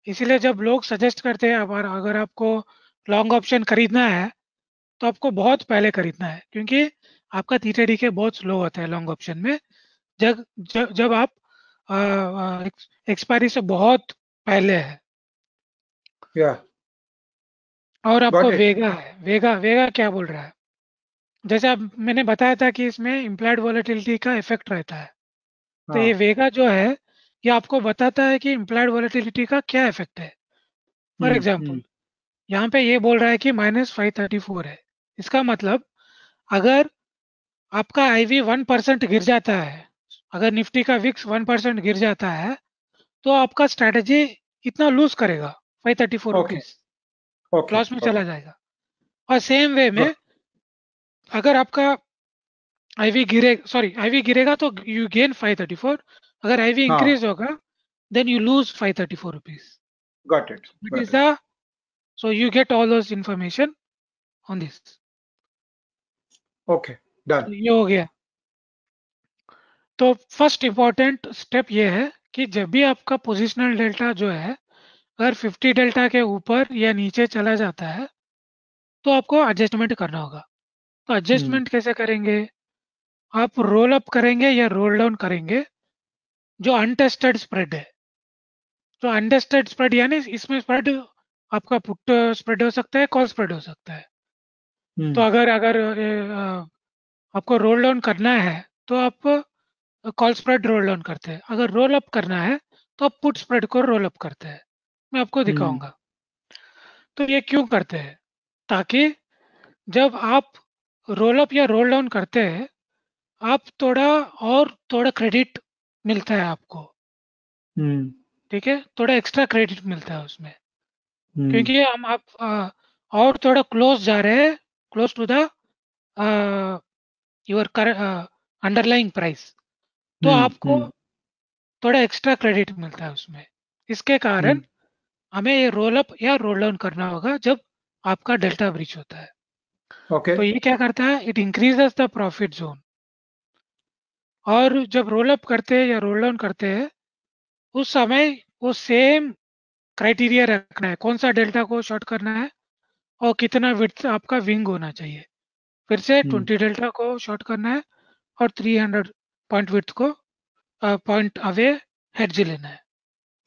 इसीलिए जब लोग सजेस्ट करते हैं अगर अगर आपको लॉन्ग ऑप्शन खरीदना है तो आपको बहुत पहले खरीदना है। क्योंकि आपका थीटा डीके बहुत स्लो होता है लॉन्ग ऑप्शन में। जब जब जब आप एक्सपायरी से बहुत पहले है। या। और आपको वेगा है। वेगा वेगा क्या बोल रहा है? जैसे अब मैंने बताया था कि इसमें इम्प्लाइड वॉलेटिलिटी का इफ़ेक्ट रहता है। तो ये हाँ। वेगा जो है ये आपको बताता है कि इम्प्लाइड वॉलेटिलिटी का क्या इफ़ेक्ट है। For hmm example hmm. यहाँ पे ये बोल रहा है कि माइनस फाइव थर्टी फोर है। इसका मतलब अगर आपका आईवी वन परसेंट गिर जाता है अगर निफ्टी का विक्स वन परसेंट गिर जाता है तो आपका स्ट्रैटेजी इतना लूज करेगा five thirty four rupees loss में ओके चला जाएगा। और सेम वे में गॉट अगर आपका आईवी गिरे सॉरी आईवी गिरेगा तो you gain five thirty four अगर आईवी हाँ। इंक्रीज होगा then you lose five thirty four rupees got it That got is the so you get all those information on this. Okay done तो ये हो गया। तो फ़र्स्ट इंपॉर्टेंट स्टेप ये है कि जब भी आपका पोजिशनल डेल्टा जो है अगर 50 डेल्टा के ऊपर या नीचे चला जाता है तो आपको एडजस्टमेंट करना होगा। तो हम्म। एडजस्टमेंट कैसे करेंगे? आप रोल अप करेंगे या रोल डाउन करेंगे? जो अनटेस्टेड स्प्रेड है। तो अनटेस्टेड स्प्रेड यानी इसमें स्प्रेड आपका पुट स्प्रेड हो सकता है कॉल स्प्रेड हो सकता है। तो हम्म। अगर अगर आपको रोल डाउन करना है तो आप कॉल स्प्रेड रोल डाउन करते हैं। अगर रोल अप करना है तो आप पुट स्प्रेड को रोल अप करते हैं। मैं आपको हम्म। दिखाऊँगा। तो ये क्यों करते हैं? ताकि जब आप रोल अप या रोल डाउन करते हैं आप थोड़ा और थोड़ा क्रेडिट मिलता है आपको। हम्म। ठीक है? थोड़ा एक्स्ट्रा क्रेडिट मिलता है उसमें। हम्म। क्योंकि हम आप अ, और थोड़ा क्लोज जा रहे हैं close to the your underlying price तो हम्म आपको थोड़ा एक्स्ट्रा क्रेडिट मिलता है उसमें। इसके कारण हमें ये रोल अप या रोल डाउन करना होगा जब आपका डेल्टा ब्रीच होता है। ओके तो ये क्या करता है? It increases the profit zone और जब रोल अप करते हैं या रोल डाउन करते हैं उस समय वो सेम क्राइटेरिया रखना है। कौन सा डेल्टा को शॉर्ट करना है और कितना विड्थ आपका विंग होना चाहिए। फिर से ट्वेंटी डेल्टा को शॉर्ट करना है और थ्री हंड्रेड पॉइंट विथ को पॉइंट अवे हेडज लेना है।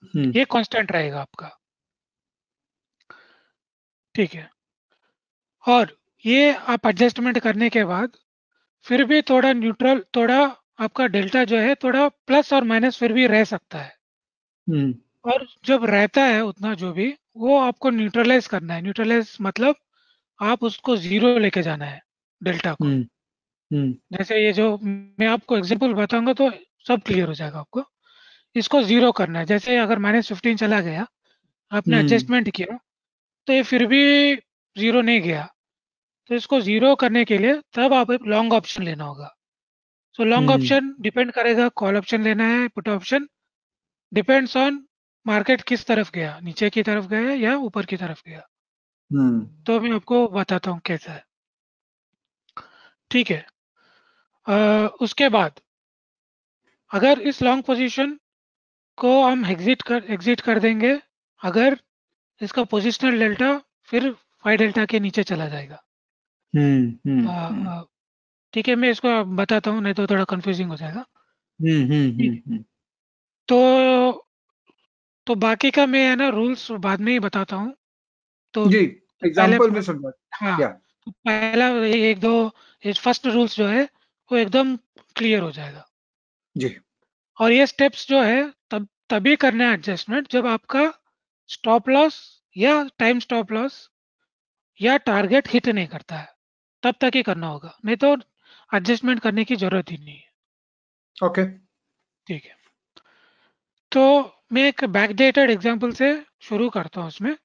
हम्म ये कांस्टेंट रहेगा आपका। ठीक है। और ये आप एडजस्टमेंट करने के बाद फिर भी थोड़ा न्यूट्रल थोड़ा आपका डेल्टा जो है थोड़ा प्लस और माइनस फिर भी रह सकता है। हम्म। और जब रहता है उतना जो भी वो आपको न्यूट्रलाइज करना है। न्यूट्रलाइज मतलब आप उसको ज़ीरो लेके जाना है डेल्टा को। हम्म। हम्म। जैसे ये जो मैं आपको एग्जांपल बताऊँगा तो सब क्लियर हो जाएगा आपको। इसको ज़ीरो करना है। जैसे अगर माइनस फिफ्टीन चला गया आपने एडजस्टमेंट किया तो ये फिर भी ज़ीरो नहीं गया। तो इसको ज़ीरो करने के लिए तब आप लॉन्ग ऑप्शन लेना होगा। सो लॉन्ग ऑप्शन डिपेंड करेगा कॉल ऑप्शन लेना है put option depends on market किस तरफ़ गया नीचे की तरफ़ गया या ऊपर की तरफ़ गया। हम्म। तो मैं आपको बताता हूँ कैसा है। ठीक है। अ, उसके बाद अगर इस लॉन्ग पोजीशन को हम एग्जिट कर एग्जिट कर देंगे अगर इसका पोजिशनल डेल्टा फिर फाइव डेल्टा के नीचे चला जाएगा। हम्म हम्म हम्म। अ, ठीक है मैं इसको बताता हूँ नहीं तो थोड़ा कंफ्यूजिंग हो जाएगा। हम्म हम्म ठीक। हम्म, हम्म। तो तो बाकी का मैं है ना रूल्स बाद में ही बताता हूँ। तो जी पहले एग्ज़ाम्पल में समझा। हाँ या तो पहला ये एक दो ये फ़र्स्ट रूल्स जो है वो एकदम क्लियर हो जाएगा। जी। और ये स्टेप्स जो है तब तभी करना है एडजस्टमेंट जब आपका स्टॉप लॉस या टाइम स्टॉप लॉस या टारगेट हिट नहीं करता है। तब तक ही करना होगा। नहीं तो एडजस्टमेंट करने की ज़रूरत ही नहीं है। ओके ठीक है। तो मैं एक बैकडेटेड एग्जांपल से शुरू करता हूँ उसमें।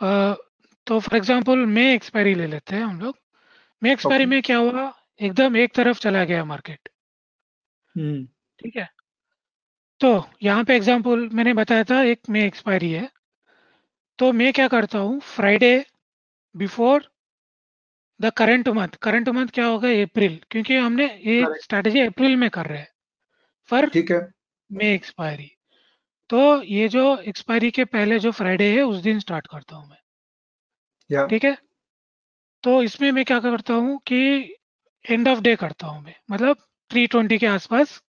अ, तो फॉर एग्जांपल मे एक्सपायरी ले लेते हैं हम लोग। मे एक्सपायरी ओके में क्या हुआ? एकदम एक तरफ़ चला गया मार्केट हम्म ठीक है। तो यहाँ पे एग्जांपल मैंने बताया था एक मे एक्सपायरी है। तो मैं क्या करता हूँ? Friday before the current month current month क्या होगा अप्रैल क्योंकि हमने ये स्ट्रैटेजी अप्रैल में कर रहे हैं फॉर ठीक है। मे एक्सपायरी तो ये जो एक्सपायरी के पहले जो फ्राइडे है उस दिन स्टार्ट करता हूँ मैं। या ठीक है? तो इसमें मैं क्या करता हूँ कि एंड ऑफ़ डे करता हूँ मैं। मतलब 320 के आसपास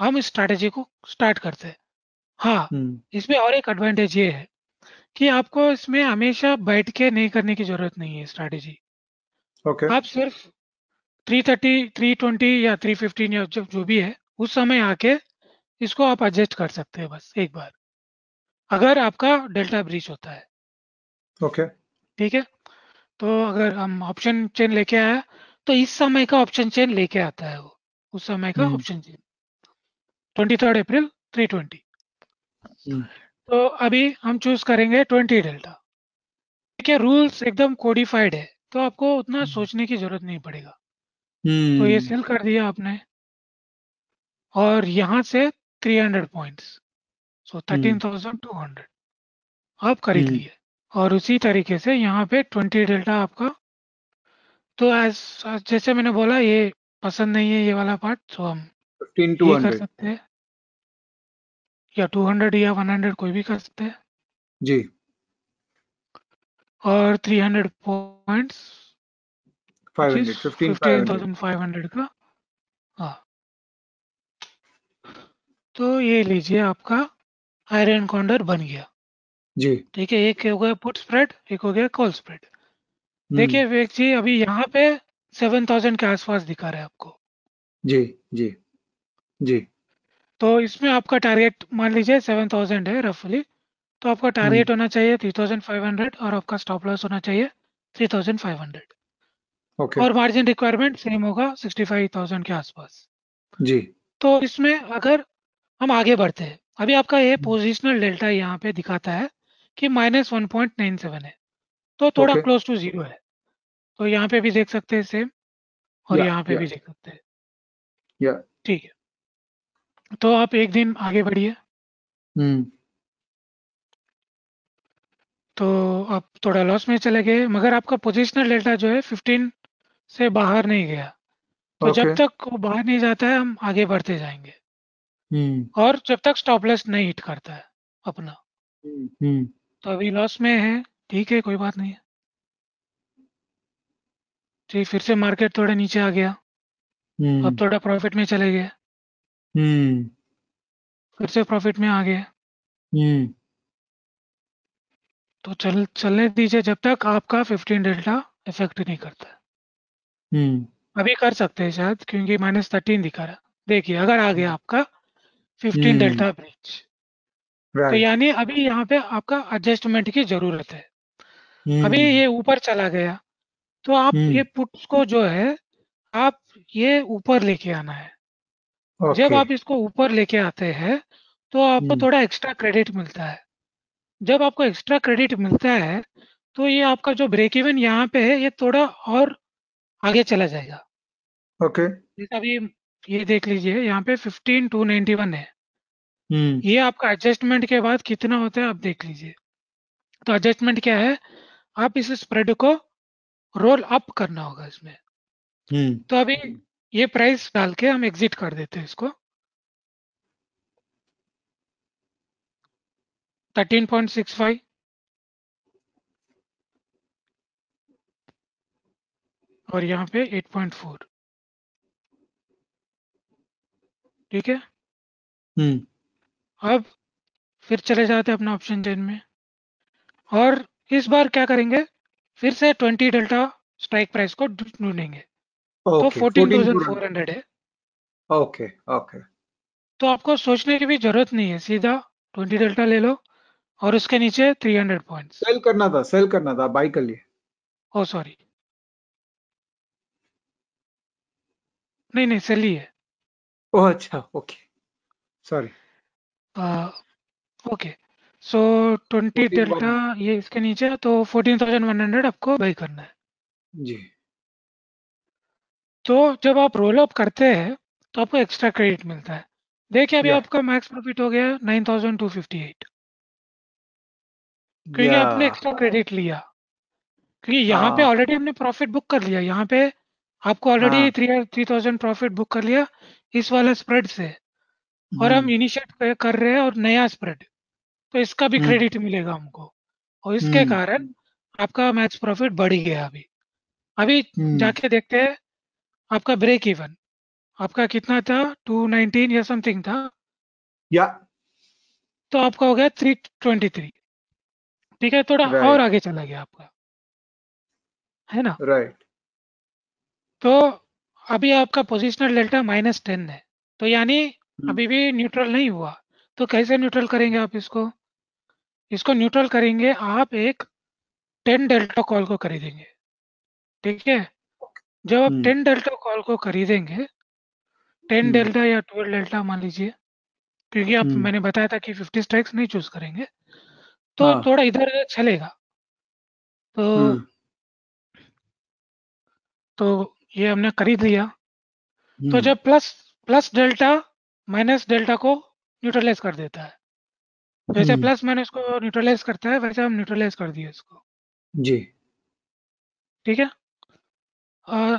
हम इस स्ट्रैटेजी को स्टार्ट करते हैं। हाँ हम्म इसमें और एक एडवांटेज ये है कि आपको इसमें हमेशा बैठ के नहीं करने की ज़रूरत नहीं है स्ट्रैटेजी ओके आप सिर्फ़ 330 320 या 315 या जो जो भी है उस समय आके इसको आप एडजस्ट कर सकते हैं बस एक बार। अगर आपका डेल्टा ब्रीच होता है। ओके ठीक है? तो अगर हम ऑप्शन चेन लेके आया तो इस समय का ऑप्शन चेन लेके आता है वो उस समय का option chain twenty third April three twenty तो अभी हम चूज़ करेंगे ट्वेंटी डेल्टा ठीक है रूल्स एकदम कोडिफाइड है। तो आपको उतना सोचने की ज़रूरत नहीं पड़ेगा। तो ये सेल कर दिया आपने। और यहाँ से 300 पॉइंट्स सो हम्म 13,200 आप खरीद लिए। और उसी तरीके से यहाँ पे 20 डेल्टा आपका। तो एज जैसे मैंने बोला ये पसंद नहीं है ये वाला पार्ट तो हम फिफ्टीन टू ये कर सकते हैं। या 200 या 100 कोई भी कर सकते हैं। जी। और 300 points five which hundred is fifteen five hundred 15,500 का। हाँ। तो ये लीजिए आपका आयरन कॉन्डर बन गया। जी। ठीक है एक हो गया पुट स्प्रेड एक हो गया कॉल स्प्रेड हम्म। देखिए विवेक जी अभी यहाँ पे 7000 के आसपास दिखा रहा है आपको। जी जी जी। तो इसमें आपका टारगेट मान लीजिए 7000 है रफली तो आपका हम्म। टारगेट होना चाहिए 3500 और आपका स्टॉप लॉस होना चाहिए 3500 ओके और मार्जिन रिक्वायरमेंट सेम होगा 65000 के आसपास। जी। तो इसमें अगर हम आगे बढ़ते हैं अभी आपका ये हम्म। पोजिशनल डेल्टा यहाँ पे दिखाता है कि minus one point nine seven है। तो थोड़ा ओके क्लोज टू ज़ीरो है। तो यहाँ पे भी देख सकते हैं सेम और या यहाँ पे या भी देख सकते हैं। या ठीक है। तो आप एक दिन आगे बढ़िए। हम्म। तो आप थोड़ा लॉस में चले गए मगर आपका पोजिशनल डेल्टा जो है 15 से बाहर नहीं गया। तो जब तक वो बाहर नहीं जाता है हम आगे बढ़ते जाएँगे। हम्म। और जब तक स्टॉप लॉस नहीं हिट करता है अपना। हम्म हम्म। तो अभी लॉस में है ठीक है कोई बात नहीं। है ठीक फिर से मार्केट थोड़ा नीचे आ गया। अब हम्म थोड़ा प्रॉफिट में चले गए। हम्म। फिर से प्रॉफिट में आ गए। हम्म। तो चल चलने दीजिए जब तक आपका 15 डेल्टा इफ़ेक्ट नहीं करता हम्म। अभी कर सकते हैं शायद क्योंकि माइनस थर्टीन दिखा रहा। है देखिए अगर आ गया आपका 15 हम्म। डेल्टा ब्रिज तो यानी अभी यहाँ पे आपका एडजस्टमेंट की ज़रूरत है। अभी हम्म। ये ऊपर चला गया तो आप ये हम्म पुट्स को जो है आप ये ऊपर लेके आना है। जब आप इसको ऊपर लेके आते हैं तो आपको हम्म। थोड़ा एक्स्ट्रा क्रेडिट मिलता है। जब आपको एक्स्ट्रा क्रेडिट मिलता है तो ये आपका जो ब्रेक इवन यहाँ पे है ये थोड़ा और आगे चला जाएगा। ओके जैसे अभी ये देख लीजिए यहाँ पे 15 टू 91 है। हम्म। ये आपका एडजस्टमेंट के बाद कितना होता है आप देख लीजिए। तो एडजस्टमेंट क्या है? आप इस स्प्रेड को रोल अप करना होगा इसमें। हम्म। तो अभी ये प्राइस डाल के हम एग्जिट कर देते हैं इसको। थर्टीन पॉइंट सिक्स फाइव और यहाँ पे एट पॉइंट फोर ठीक है? हम्म। अब फिर चले जाते हैं अपना ऑप्शन चेन में। और इस बार क्या करेंगे? फिर से ट्वेंटी डेल्टा स्ट्राइक प्राइस को ढूंढेंगे। तो थाउज़ेंड फोर हंड्रेड है। ओके ओके तो आपको सोचने की भी ज़रूरत नहीं है। सीधा ट्वेंटी डेल्टा ले लो। और उसके नीचे 300 पॉइंट्स सेल करना था सेल करना था बाई कर लिए। oh, ओ सॉरी नहीं नहीं सेल ही है। ओ अच्छा okay sorry okay so 20 delta ये इसके नीचे तो 14,100 आपको बाई करना है। जी। तो जब आप रोल अप करते हैं तो आपको एक्स्ट्रा क्रेडिट मिलता है। देखिए अभी आपका मैक्स प्रॉफिट हो गया 9,258 क्योंकि yeah. आपने एक्स्ट्रा क्रेडिट लिया। क्योंकि यहाँ पे हाँ। ऑलरेडी हमने प्रॉफिट बुक कर लिया। यहाँ पे आपको already three three thousand profit book कर लिया इस वाला स्प्रेड से। और हम हम्म। इनिशिएट कर रहे हैं और नया स्प्रेड तो इसका भी हम्म। क्रेडिट मिलेगा हमको। और इसके हम्म। कारण आपका मैच प्रॉफिट बढ़ गया अभी। अभी जाके देखते हैं आपका ब्रेक इवन आपका कितना था? 219 या समथिंग था? या तो आपका हो गया 323 ठीक है थोड़ा Right. और आगे चला गया आपका है ना राइट तो अभी आपका पोजिशनल डेल्टा माइनस टेन है तो यानी हम्म। अभी भी न्यूट्रल नहीं हुआ तो कैसे न्यूट्रल करेंगे आप इसको इसको न्यूट्रल करेंगे आप एक टेन डेल्टा कॉल को खरीदेंगे ठीक है जब आप। टेन डेल्टा कॉल को खरीदेंगे टेन। डेल्टा या ट्वेल्व डेल्टा मान लीजिए क्योंकि आप हम्म। मैंने बताया था कि फिफ्टी स्ट्राइक्स नहीं चूज़ करेंगे तो हाँ। थोड़ा इधर चलेगा। तो हम्म। तो ये हमने खरीद लिया। तो हम्म। जब plus plus delta minus delta को न्यूट्रलाइज कर देता है। जैसे हम्म। प्लस माइनस को न्यूट्रलाइज करता है वैसे हम न्यूट्रलाइज कर दिए इसको। जी। ठीक है? अ,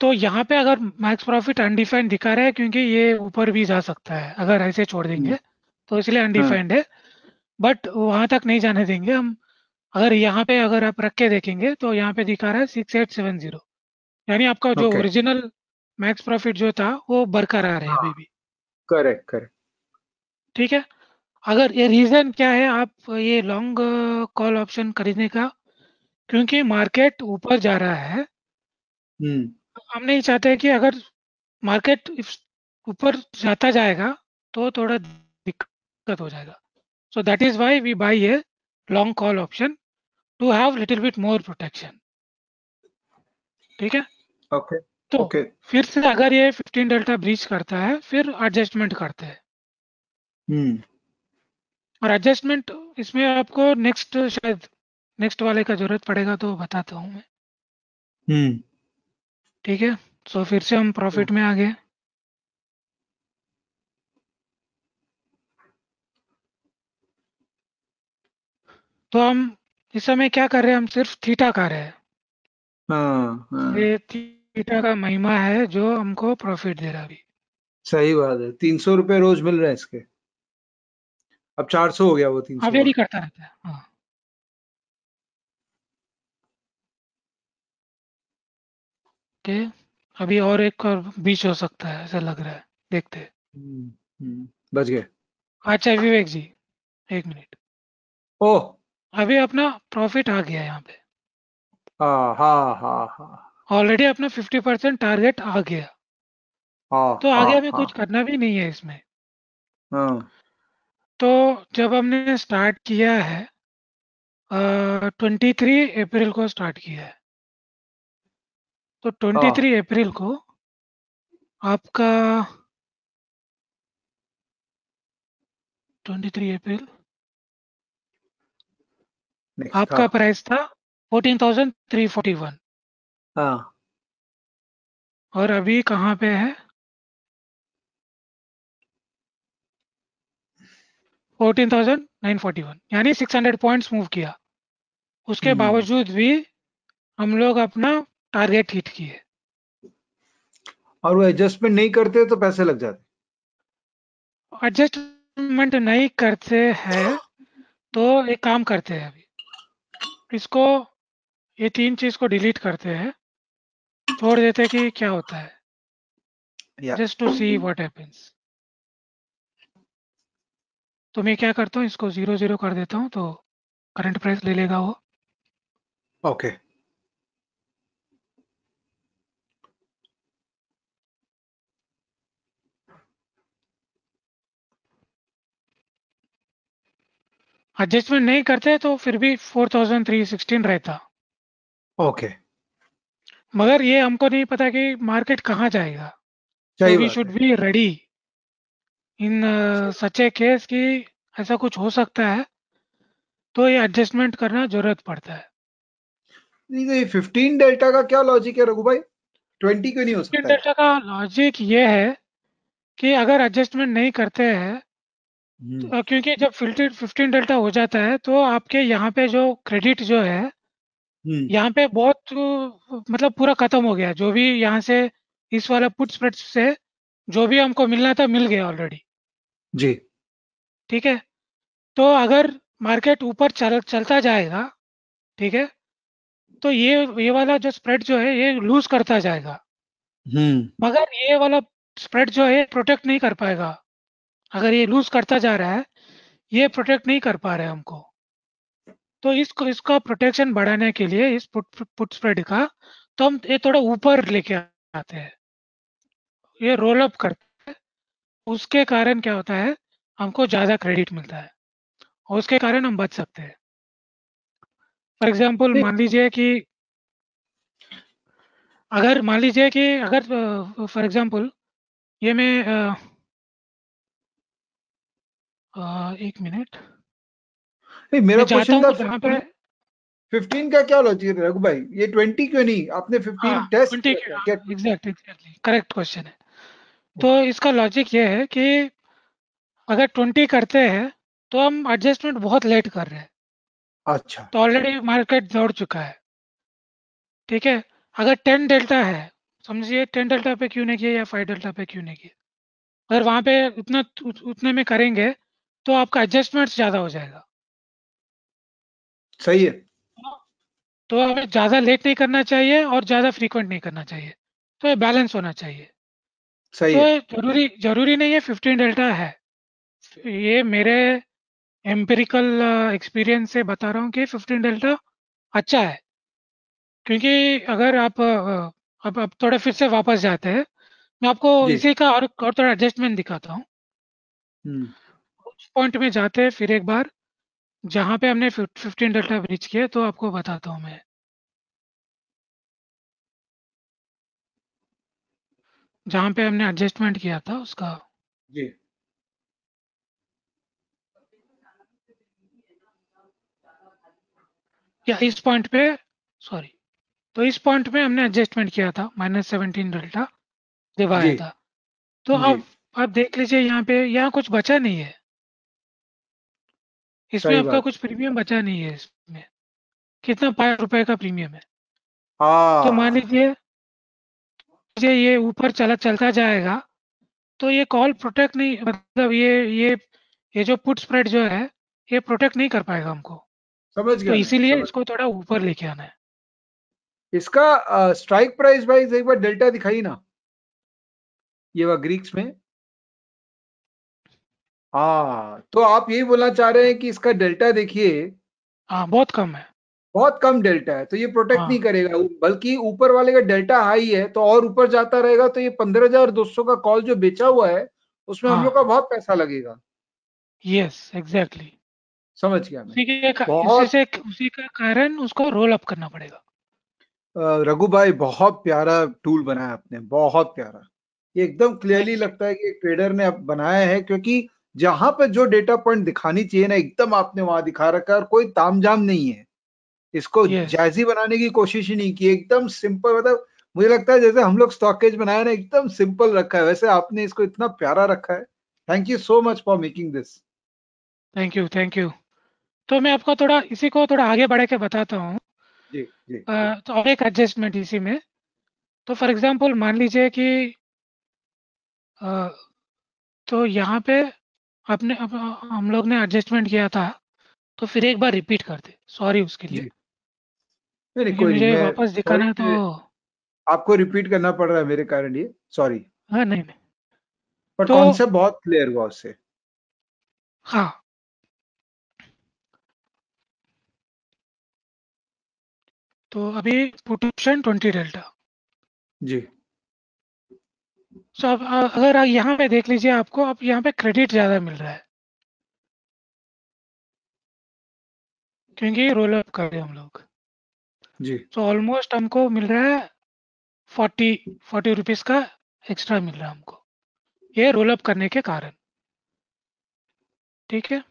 तो यहाँ पे अगर मैक्स प्रॉफिट अनडिफाइंड दिखा रहा है क्योंकि ये ऊपर भी जा सकता है अगर ऐसे छोड़ देंगे तो इसलिए अनडिफाइंड है। बट वहाँ तक नहीं जाने देंगे हम। अगर यहाँ पे अगर आप रख के देखेंगे तो यहाँ पे दिखा रहा है सिक्स एट सेवन ज़ीरो यानी आपका जो ओरिजिनल मैक्स प्रॉफिट जो था वो बरकरार है हाँ। अभी भी। करेक्ट करेक्ट ठीक है? अगर ये रीजन क्या है आप ये लॉन्ग कॉल ऑप्शन खरीदने का? क्योंकि मार्केट ऊपर जा रहा है। हम्म। हम नहीं चाहते कि अगर मार्केट ऊपर जाता जाएगा तो थोड़ा दिक्कत हो जाएगा। So that is why we buy a long call option to have little bit more protection ठीक है? ओके तो ओके फिर से अगर ये 15 डेल्टा ब्रीच करता है फिर एडजस्टमेंट करते हैं। हम्म और एडजस्टमेंट इसमें आपको नेक्स्ट शायद नेक्स्ट वाले का ज़रूरत पड़ेगा तो बताता हूँ मैं। हम्म ठीक है? सो so, फिर से हम प्रॉफिट hmm. में आ गए तो हम इस समय क्या कर रहे हैं हम सिर्फ़ थीटा कर रहे हैं। हाँ हाँ। ये थीटा का महिमा है जो हमको प्रॉफिट दे रहा है अभी। सही बात है तीन सौ रुपए रोज मिल रहे हैं इसके। अब चार सौ हो गया वो तीन हाँ सौ वेरी करता रहता है हाँ। ओके अभी और एक और बीच हो सकता है ऐसा लग रहा है देखते हैं। हम्म, हम्म, बच गए। अच्छा विवेक जी एक मिनट। ओह! अभी अपना प्रॉफिट आ गया यहाँ पे। हाँ हाँ हाँ हाँ। ऑलरेडी अपना 50 परसेंट टारगेट आ गया। हाँ तो आगे हमें कुछ करना भी नहीं है इसमें। हाँ। तो जब हमने स्टार्ट किया है ट्वेंटी थ्री अप्रैल को स्टार्ट किया है। तो ट्वेंटी थ्री अप्रैल को आपका ट्वेंटी थ्री अप्रैल आपका हाँ। प्राइस था fourteen thousand three forty one हाँ। और अभी कहाँ पे है? Fourteen thousand nine forty one यानी सिक्स हंड्रेड पॉइंट्स मूव किया। उसके हम्म। बावजूद भी हम लोग अपना टारगेट हिट किए। और वो एडजस्टमेंट नहीं करते तो पैसे लग जाते। एडजस्टमेंट नहीं करते हैं तो एक काम करते हैं अभी। इसको ये तीन चीज़ को डिलीट करते हैं छोड़ देते हैं कि क्या होता है। Just to see what happens तो मैं क्या करता हूँ इसको ज़ीरो ज़ीरो कर देता हूँ तो करंट प्राइस ले लेगा वो। ओके एडजस्टमेंट नहीं करते तो फिर भी फोर थाउज़ेंड थ्री सिक्सटीन रहता। ओके मगर ये हमको नहीं पता कि मार्केट कहाँ जाएगा। है। be ready in uh, such a case कि ऐसा कुछ हो सकता है तो ये एडजस्टमेंट करना ज़रूरत पड़ता है। नहीं तो ये 15 डेल्टा का क्या लॉजिक है रघु भाई? 20 क्यों नहीं हो सकता डेल्टा का लॉजिक ये है कि अगर एडजस्टमेंट नहीं करते हैं तो क्योंकि जब फिफ्टीन फिफ्टीन डेल्टा हो जाता है तो आपके यहाँ पे जो क्रेडिट जो है हम्म, यहाँ पे बहुत मतलब पूरा खत्म हो गया। जो भी यहाँ से इस वाला पुट स्प्रेड से जो भी हमको मिलना था मिल गया ऑलरेडी जी। ठीक है? तो अगर मार्केट ऊपर चल चलता जाएगा ठीक है? तो ये ये वाला जो स्प्रेड जो है ये लूज करता जाएगा। हम्म। मगर ये वाला स्प्रेड जो है प्रोटेक्ट नहीं कर पाएगा। अगर ये लूज करता जा रहा है ये प्रोटेक्ट नहीं कर पा रहे हमको। तो इसको इसका प्रोटेक्शन बढ़ाने के लिए इस पुट पुट स्प्रेड का तो हम ये थोड़ा ऊपर लेके आते हैं। ये रोल अप करते हैं उसके कारण क्या होता है हमको ज़्यादा क्रेडिट मिलता है और उसके कारण हम बच सकते हैं। फॉर एग्ज़ाम्पल मान लीजिए कि अगर मान लीजिए कि अगर फॉर एग्ज़ाम्पल ये मैं एक मिनट। नहीं मेरा क्वेश्चन था हूँ पे 15 15 का क्या लॉजिक है? रघु भाई ये 20 क्यों नहीं? आपने 15 हाँ टेस्ट एग्जैक्टली करेक्ट क्वेश्चन है। तो इसका लॉजिक ये है कि अगर ट्वेंटी करते हैं तो हम एडजस्टमेंट बहुत लेट कर रहे हैं। अच्छा। तो ऑलरेडी मार्केट दौड़ चुका है। ठीक है? अगर टेन डेल्टा है समझिए टेन डेल्टा पे क्यों नहीं किया या फाइव डेल्टा पे क्यों नहीं किया? अगर वहाँ पे उतना उतने में करेंगे तो आपका एडजस्टमेंट ज़्यादा हो जाएगा। सही है। तो हमें ज़्यादा लेट नहीं करना चाहिए और ज़्यादा फ्रीक्वेंट नहीं करना चाहिए। तो ये बैलेंस होना चाहिए। सही तो है। ज़रूरी ज़रूरी नहीं है फिफ्टीन डेल्टा है। ये मेरे एम्पेरिकल एक्सपीरियंस से बता रहा हूँ कि फिफ्टीन डेल्टा अच्छा है। क्योंकि अगर आप अब अब थोड़ा फिर से वापस जाते हैं मैं आपको इसी का और और थोड़ा एडजस्टमेंट दिखाता हूँ। हम्म। पॉइंट में जाते हैं फिर एक बार जहाँ पे हमने फिफ्टीन डेल्टा ब्रिज किया तो आपको बताता हूँ मैं। जहाँ पे हमने एडजस्टमेंट किया था उसका। जी। या इस पॉइंट पे सॉरी तो इस पॉइंट पे हमने एडजस्टमेंट किया था माइनस सेवनटीन डेल्टा जी। था। तो अब आप देख लीजिए यहाँ पे यहाँ कुछ बचा नहीं है। इसमें सही आपका बात। कुछ प्रीमियम बचा नहीं है इसमें। कितना पाँच रुपए का प्रीमियम है। तो मान हाँ लीजिए लीजिए ये ऊपर चला चलता जाएगा तो ये कॉल प्रोटेक्ट नहीं मतलब ये ये ये जो पुट स्प्रेड जो है ये प्रोटेक्ट नहीं कर पाएगा हमको। समझ तो गया मैं इसीलिए समझ इसको थोड़ा ऊपर लेके आना है। इसका स्ट्राइक प्राइस भाई एक बार डेल्टा दिखाई ना। ये वाला ग्रीक्स में। हाँ तो आप यही बोलना चाह रहे हैं कि इसका डेल्टा देखिए। हाँ बहुत कम है। बहुत कम डेल्टा है तो ये प्रोटेक्ट हाँ। नहीं करेगा। बल्कि ऊपर वाले का डेल्टा हाई है तो और ऊपर जाता रहेगा तो ये पंद्रह हज़ार दो सौ का कॉल जो बेचा हुआ है उसमें हम हाँ। लोग का बहुत पैसा लगेगा। यस एग्जैक्टली समझ गया मैं। उसी के का- बहुत से उसी का कारण उसको रोल अप करना पड़ेगा। रघु भाई बहुत प्यारा टूल बनाया आपने बहुत प्यारा। ये एकदम क्लियरली लगता है कि एक ट्रेडर ने अब बनाया है क्योंकि जहाँ पर जो डेटा पॉइंट दिखानी चाहिए ना एकदम आपने वहाँ दिखा रखा है और कोई तामझाम नहीं है। इसको जैजी बनाने की कोशिश ही नहीं की एकदम सिंपल मतलब मुझे लगता है जैसे हम लोग स्टॉकेज बनाया ना एकदम सिंपल रखा है। वैसे आपने इसको इतना प्यारा रखा है। Thank you so much for making this thank you thank you तो मैं आपको थोड़ा इसी को थोड़ा आगे बढ़ा के बताता हूँ। तो और एक एडजस्टमेंट इसी में। तो फॉर एग्जांपल मान लीजिए कि अ, तो यहाँ पे अपने अप, हम लोग ने एडजस्टमेंट किया था तो फिर एक बार रिपीट कर दे। सॉरी उसके लिए। नहीं कोई मुझे वापस दिखाना तो आपको रिपीट करना पड़ रहा है मेरे कारण ये सॉरी हाँ नहीं नहीं। पर तो कॉन्सेप्ट बहुत क्लियर हुआ उससे। हाँ। तो अभी पुट ऑप्शन ट्वेंटी डेल्टा जी। सो अब अ- अगर आप यहाँ पे देख लीजिए आपको अब यहाँ पे क्रेडिट ज़्यादा मिल रहा है। क्योंकि रोल अप कर रहे हम लोग। जी। तो ऑलमोस्ट हमको मिल रहा है फोर्टी फोर्टी रुपीज़ का एक्स्ट्रा मिल रहा है हमको। ये रोल अप करने के कारण। ठीक है?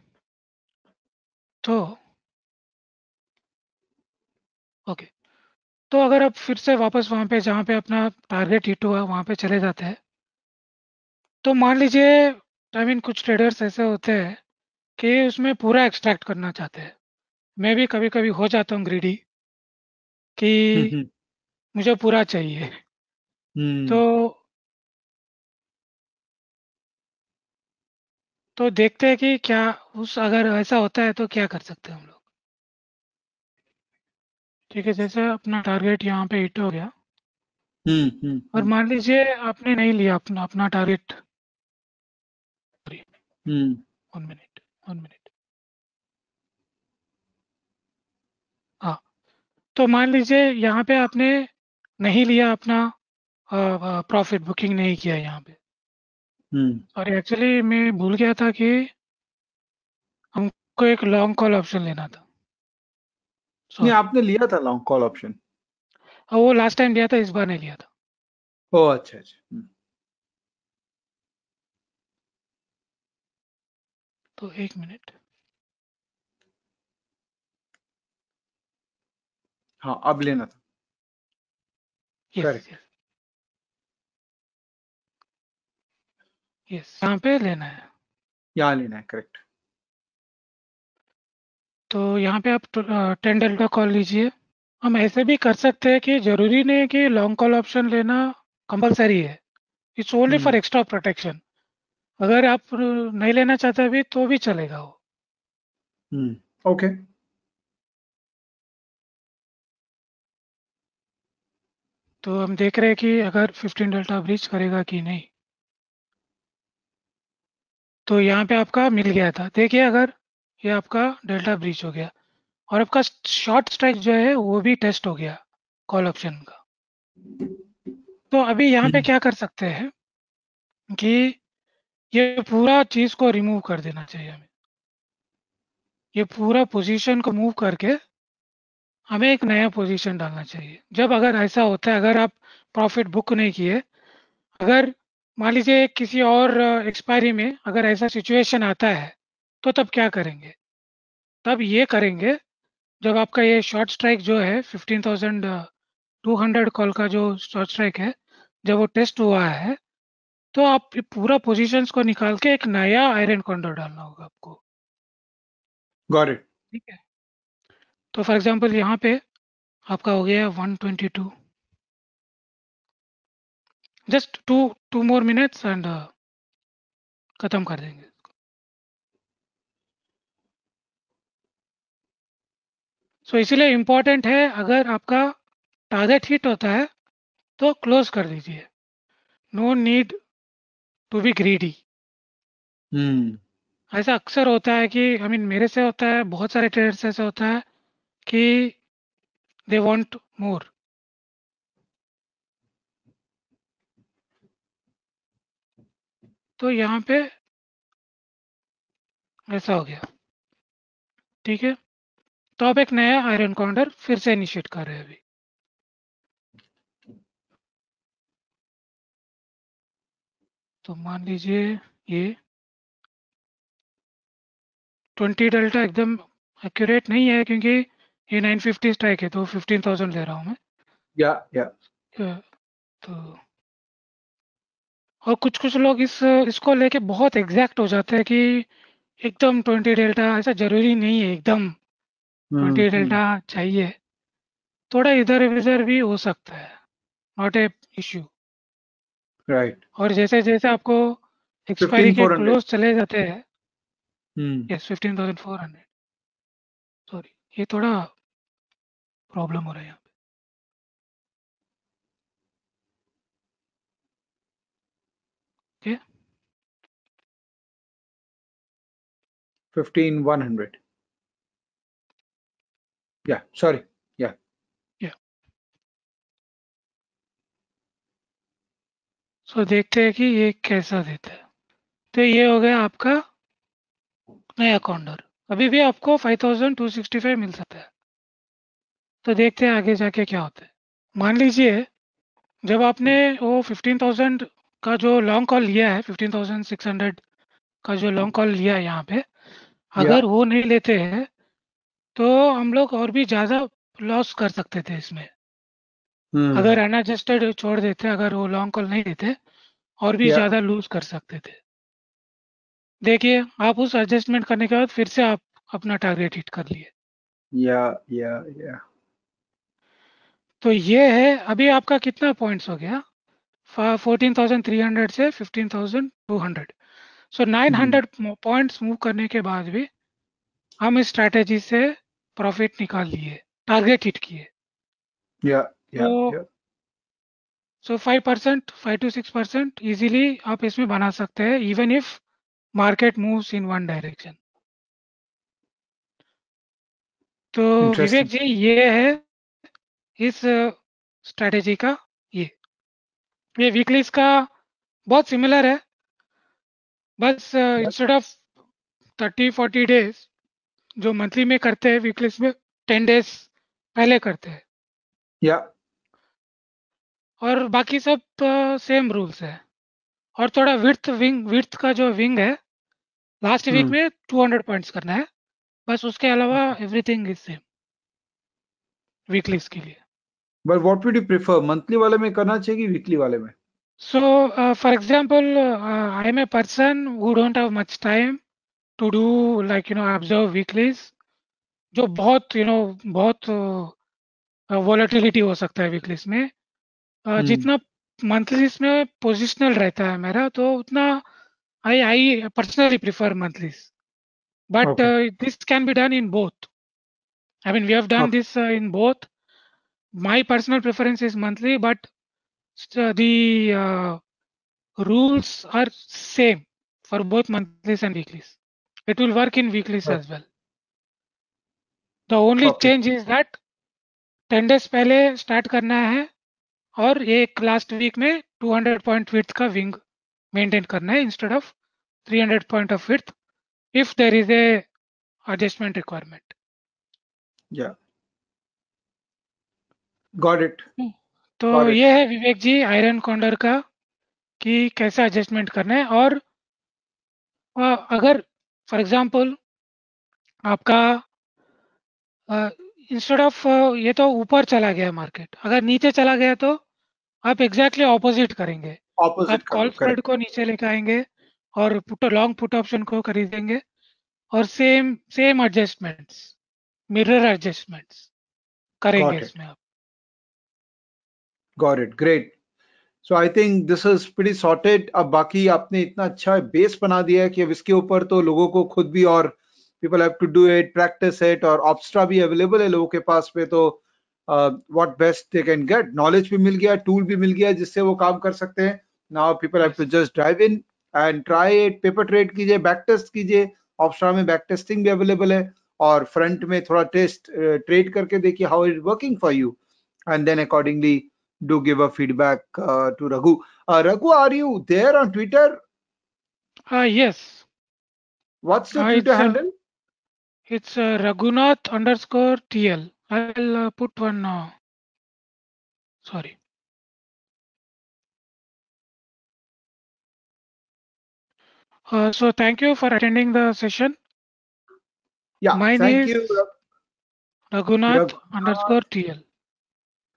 तो ओके तो अगर आप फिर से वापस वहाँ पे जहाँ पे अपना टारगेट हिट हुआ वहाँ पे चले जाते हैं तो मान लीजिए आई मीन कुछ ट्रेडर्स ऐसे होते हैं कि उसमें पूरा एक्सट्रैक्ट करना चाहते हैं। मैं भी कभी कभी हो जाता हूँ ग्रीडी कि मुझे पूरा चाहिए। तो तो देखते हैं कि क्या उस अगर ऐसा होता है तो क्या कर सकते हैं हम लोग। ठीक है जैसे अपना टारगेट यहाँ पे हिट हो गया। और मान लीजिए आपने नहीं लिया अपना अपना target hmm one minute one minute हाँ। तो मान लीजिए यहाँ पे आपने नहीं लिया अपना प्रॉफिट बुकिंग नहीं किया यहाँ पे। हम्म और एक्चुअली मैं भूल गया था कि हमको एक लॉन्ग कॉल ऑप्शन लेना था। so, नहीं आपने लिया था लॉन्ग कॉल ऑप्शन वो लास्ट टाइम लिया था इस बार नहीं लिया था। ओ अच्छा अच्छा। तो एक मिनट। हाँ अब लेना था। यस यस यहाँ पे लेना है। यहाँ लेना है करेक्ट तो यहाँ पे आप टेन डेल्टा कॉल लीजिए। हम ऐसे भी कर सकते हैं कि ज़रूरी नहीं है कि लॉन्ग कॉल ऑप्शन लेना कंपलसरी है। It's only for extra protection अगर आप नहीं लेना चाहते अभी तो भी चलेगा वो। हम्म ओके तो हम देख रहे हैं कि अगर 15 डेल्टा ब्रीच करेगा कि नहीं तो यहाँ पे आपका मिल गया था। देखिए अगर ये आपका डेल्टा ब्रीच हो गया और आपका शॉर्ट स्ट्राइक जो है वो भी टेस्ट हो गया कॉल ऑप्शन का। तो अभी यहाँ पे हम्म। क्या कर सकते हैं कि ये पूरा चीज़ को रिमूव कर देना चाहिए हमें। ये पूरा पोजीशन को मूव करके हमें एक नया पोजीशन डालना चाहिए। जब अगर ऐसा होता है, अगर आप प्रॉफिट बुक नहीं किए, अगर मान लीजिए किसी और एक्सपायरी में अगर ऐसा सिचुएशन आता है तो तब क्या करेंगे? तब ये करेंगे, जब आपका ये शॉर्ट स्ट्राइक जो है fifteen thousand two hundred call का जो शॉर्ट स्ट्राइक है, जब वो टेस्ट हुआ है तो आप पूरा पोजीशंस को निकाल के एक नया आयरन कॉन्डर डालना होगा आपको। गॉट इट ठीक है? तो फॉर एग्जांपल यहाँ पे आपका हो गया 122 just two two more minutes and खत्म कर देंगे सो इसीलिए इम्पोर्टेंट है अगर आपका टारगेट हिट होता है तो क्लोज कर दीजिए। No need to be greedy. Hmm. ऐसा अक्सर होता है कि आई I मीन mean, मेरे से होता है बहुत सारे ट्रेडर्स से ऐसा होता है कि दे वांट मोर तो यहाँ पे ऐसा हो गया। ठीक है? तो आप एक नया आयरन काउंटर फिर से इनिशिएट कर रहे हैं अभी। तो मान लीजिए ये 20 डेल्टा एकदम एक्यूरेट नहीं है क्योंकि ये 950 स्ट्राइक है तो 15,000 ले रहा हूँ मैं। या या। तो और कुछ कुछ लोग इस इसको लेके बहुत एग्जैक्ट हो जाते हैं कि एकदम 20 डेल्टा ऐसा ज़रूरी नहीं है एकदम। 20 हम्म हम्म। डेल्टा चाहिए। थोड़ा इधर उधर भी हो सकता है not a issue right right. और जैसे जैसे आपको एक्सपायरी के क्लोज चले जाते हैं हम्म yes fifteen thousand four hundred sorry ये थोड़ा प्रॉब्लम हो रहा है यहाँ पे। 15100 yeah sorry. yeah सो देखते हैं कि ये कैसा देता है। तो ये हो गया आपका नया काउंटर अभी भी आपको 5265 मिल सकता है। तो देखते हैं आगे जाके क्या होता है। मान लीजिए जब आपने वो 15000 का जो लॉन्ग कॉल लिया है 15600 का जो लॉन्ग कॉल लिया है यहाँ पे अगर वो नहीं लेते हैं तो हम लोग और भी ज़्यादा लॉस कर सकते थे इसमें। हम्म अगर अनएडजस्टेड छोड़ देते अगर वो लॉन्ग कॉल नहीं देते और भी ज़्यादा लूज कर सकते थे। देखिए आप उस एडजस्टमेंट करने के बाद फिर से आप अपना टारगेट हिट कर लिए। yeah yeah yeah तो ये है अभी आपका कितना पॉइंट्स हो गया? फोर्टीन थाउज़ेंड थ्री हंड्रेड से fifteen thousand two hundred so nine hundred points move करने के बाद भी हम इस स्ट्रैटेजी से प्रॉफिट निकाल लिए टारगेट हिट किए। yeah yeah तो- so five percent five two six percent easily आप इसमें बना सकते हैं even if market moves in one direction तो विवेक जी ये है इस स्ट्रेटेजी का ये। ये वीकलीज का बहुत सिमिलर है बस instead of thirty forty days जो मंथली में करते हैं वीकलीज में टेन डेज़ पहले करते हैं। या yeah. और बाकी सब सेम रूल्स है। और थोड़ा विर्थ विंग विर्थ का जो विंग है लास्ट हम्म। वीक में टू हंड्रेड पॉइंट करना है। बस उसके अलावा एवरीथिंग इज़ सेम वीकलीस के लिए। But what would you prefer monthly वाले में करना चाहिए कि वीकली वाले में? So for example I am a person who don't have much time to do like you know observe weeklies जो बहुत यू you नो know, बहुत वॉलेटिलिटी uh, हो सकता है वीकलीस में। हम्म। जितना मंथली इसमें पोजिशनल रहता है मेरा तो उतना I I personally prefer monthly but this can be done in both I mean we have done this in both my personal preference is monthly but the rules are same for both monthlies and weeklies it will work in weeklies as well the only change is that ten पहले start करना है और एक last week में 200 point width का wing maintain करना है instead of 300 point of width if there is a adjustment requirement yeah. Got it. तो Got it. ये है विवेक जी आयरन कॉन्डर का कि कैसे एडजस्टमेंट करना है और अगर फॉर एग्जांपल आपका इंस्टेड ऑफ़ ये तो ऊपर चला गया मार्केट अगर नीचे चला गया तो आप एग्जैक्टली exactly ऑपोजिट करेंगे। Opposite आप कॉल स्प्रेड को नीचे लेकर आएँगे और पुट लॉन्ग पुट ऑप्शन को खरीदेंगे और same same adjustments mirror adjustments करेंगे इसमें आप। Got it. Great. So i think this is pretty sorted. अब बाकी आपने इतना अच्छा बेस बना दिया है कि अब इसके ऊपर तो लोगों को खुद भी और people have to do it practice it और ऑप्स्ट्रा भी अवेलेबल है लोगों के पास पे तो what best they can get knowledge भी मिल गया टूल भी मिल गया जिससे वो काम कर सकते हैं now people have to just drive in and try it paper trade कीजिए बैक टेस्ट कीजिए ऑप्स्ट्रा में बैक टेस्टिंग भी अवेलेबल है और फ्रंट में थोड़ा टेस्ट ट्रेड करके देखिए how is working for you and then accordingly do give a feedback uh, to Raghu. Uh, Raghu, are you there on Twitter? Yes What's the Uh, Twitter uh, handle? It's uh, Raghunath underscore TL. I'll uh, put one. Uh, sorry. Uh, so thank you for attending the session. Yeah, mine thank is- you. Raghunath Raghunath. underscore TL.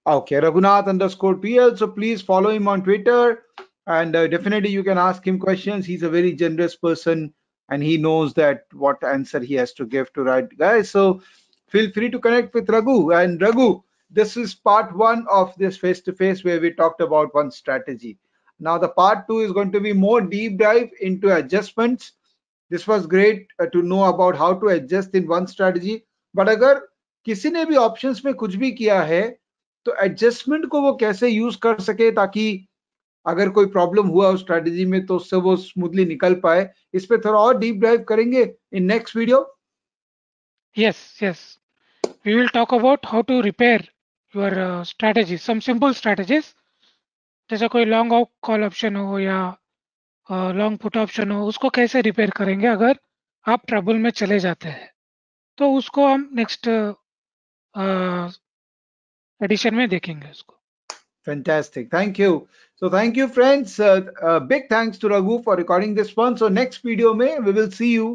Okay, Raghunath underscore PL. So please follow him on Twitter and uh, definitely you can ask him questions. He's a very generous person and he knows that what answer he has to give to right guys. So feel free to connect with Raghu. And Raghu, this is part one of this face to face where we talked about one strategy. Now the part two is going to be more deep dive into adjustments. This was great uh, to know about how to adjust in one strategy. But अगर किसी ने भी options में कुछ भी किया है तो एडजस्टमेंट को वो कैसे यूज़ कर सके ताकि अगर कोई प्रॉब्लम हुआ उस स्ट्रेटेजी में तो उससे वो स्मूथली निकल पाए इस पे थोड़ा और डीप डाइव करेंगे in next video Yes, yes. We will talk about how to repair your uh, strategies, some simple strategies. जैसे कोई लॉन्ग कॉल ऑप्शन हो या लॉन्ग पुट ऑप्शन हो उसको कैसे रिपेयर करेंगे अगर आप ट्रबल में चले जाते हैं तो उसको हम नेक्स्ट एडिशन में देखेंगे उसको Fantastic. Thank you. So thank you, friends. Uh, uh, big thanks to Raghu for recording this one. So next video, may we will see you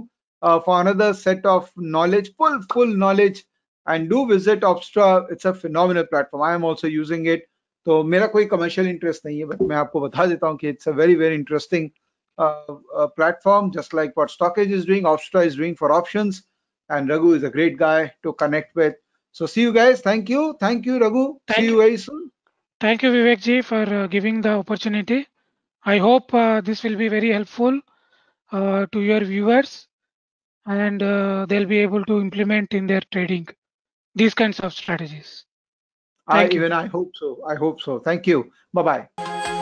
uh, for another set of knowledge, full full knowledge, and do visit Opstra. It's a phenomenal platform. I am also using it. तो मेरा कोई commercial interest नहीं है but मैं आपको बता देता हूँ कि it's a very very interesting platform just like what stockage is doing opstra is doing for options and raghu is a great guy to connect with so see you guys thank you thank you raghu Thank see you you. very soon Thank you, Vivek ji, for uh, giving the opportunity. I hope uh, this will be very helpful uh, to your viewers and uh, they'll be able to implement in their trading these kinds of strategies. I Thank you. even I hope so. I hope so. Thank you. Bye bye.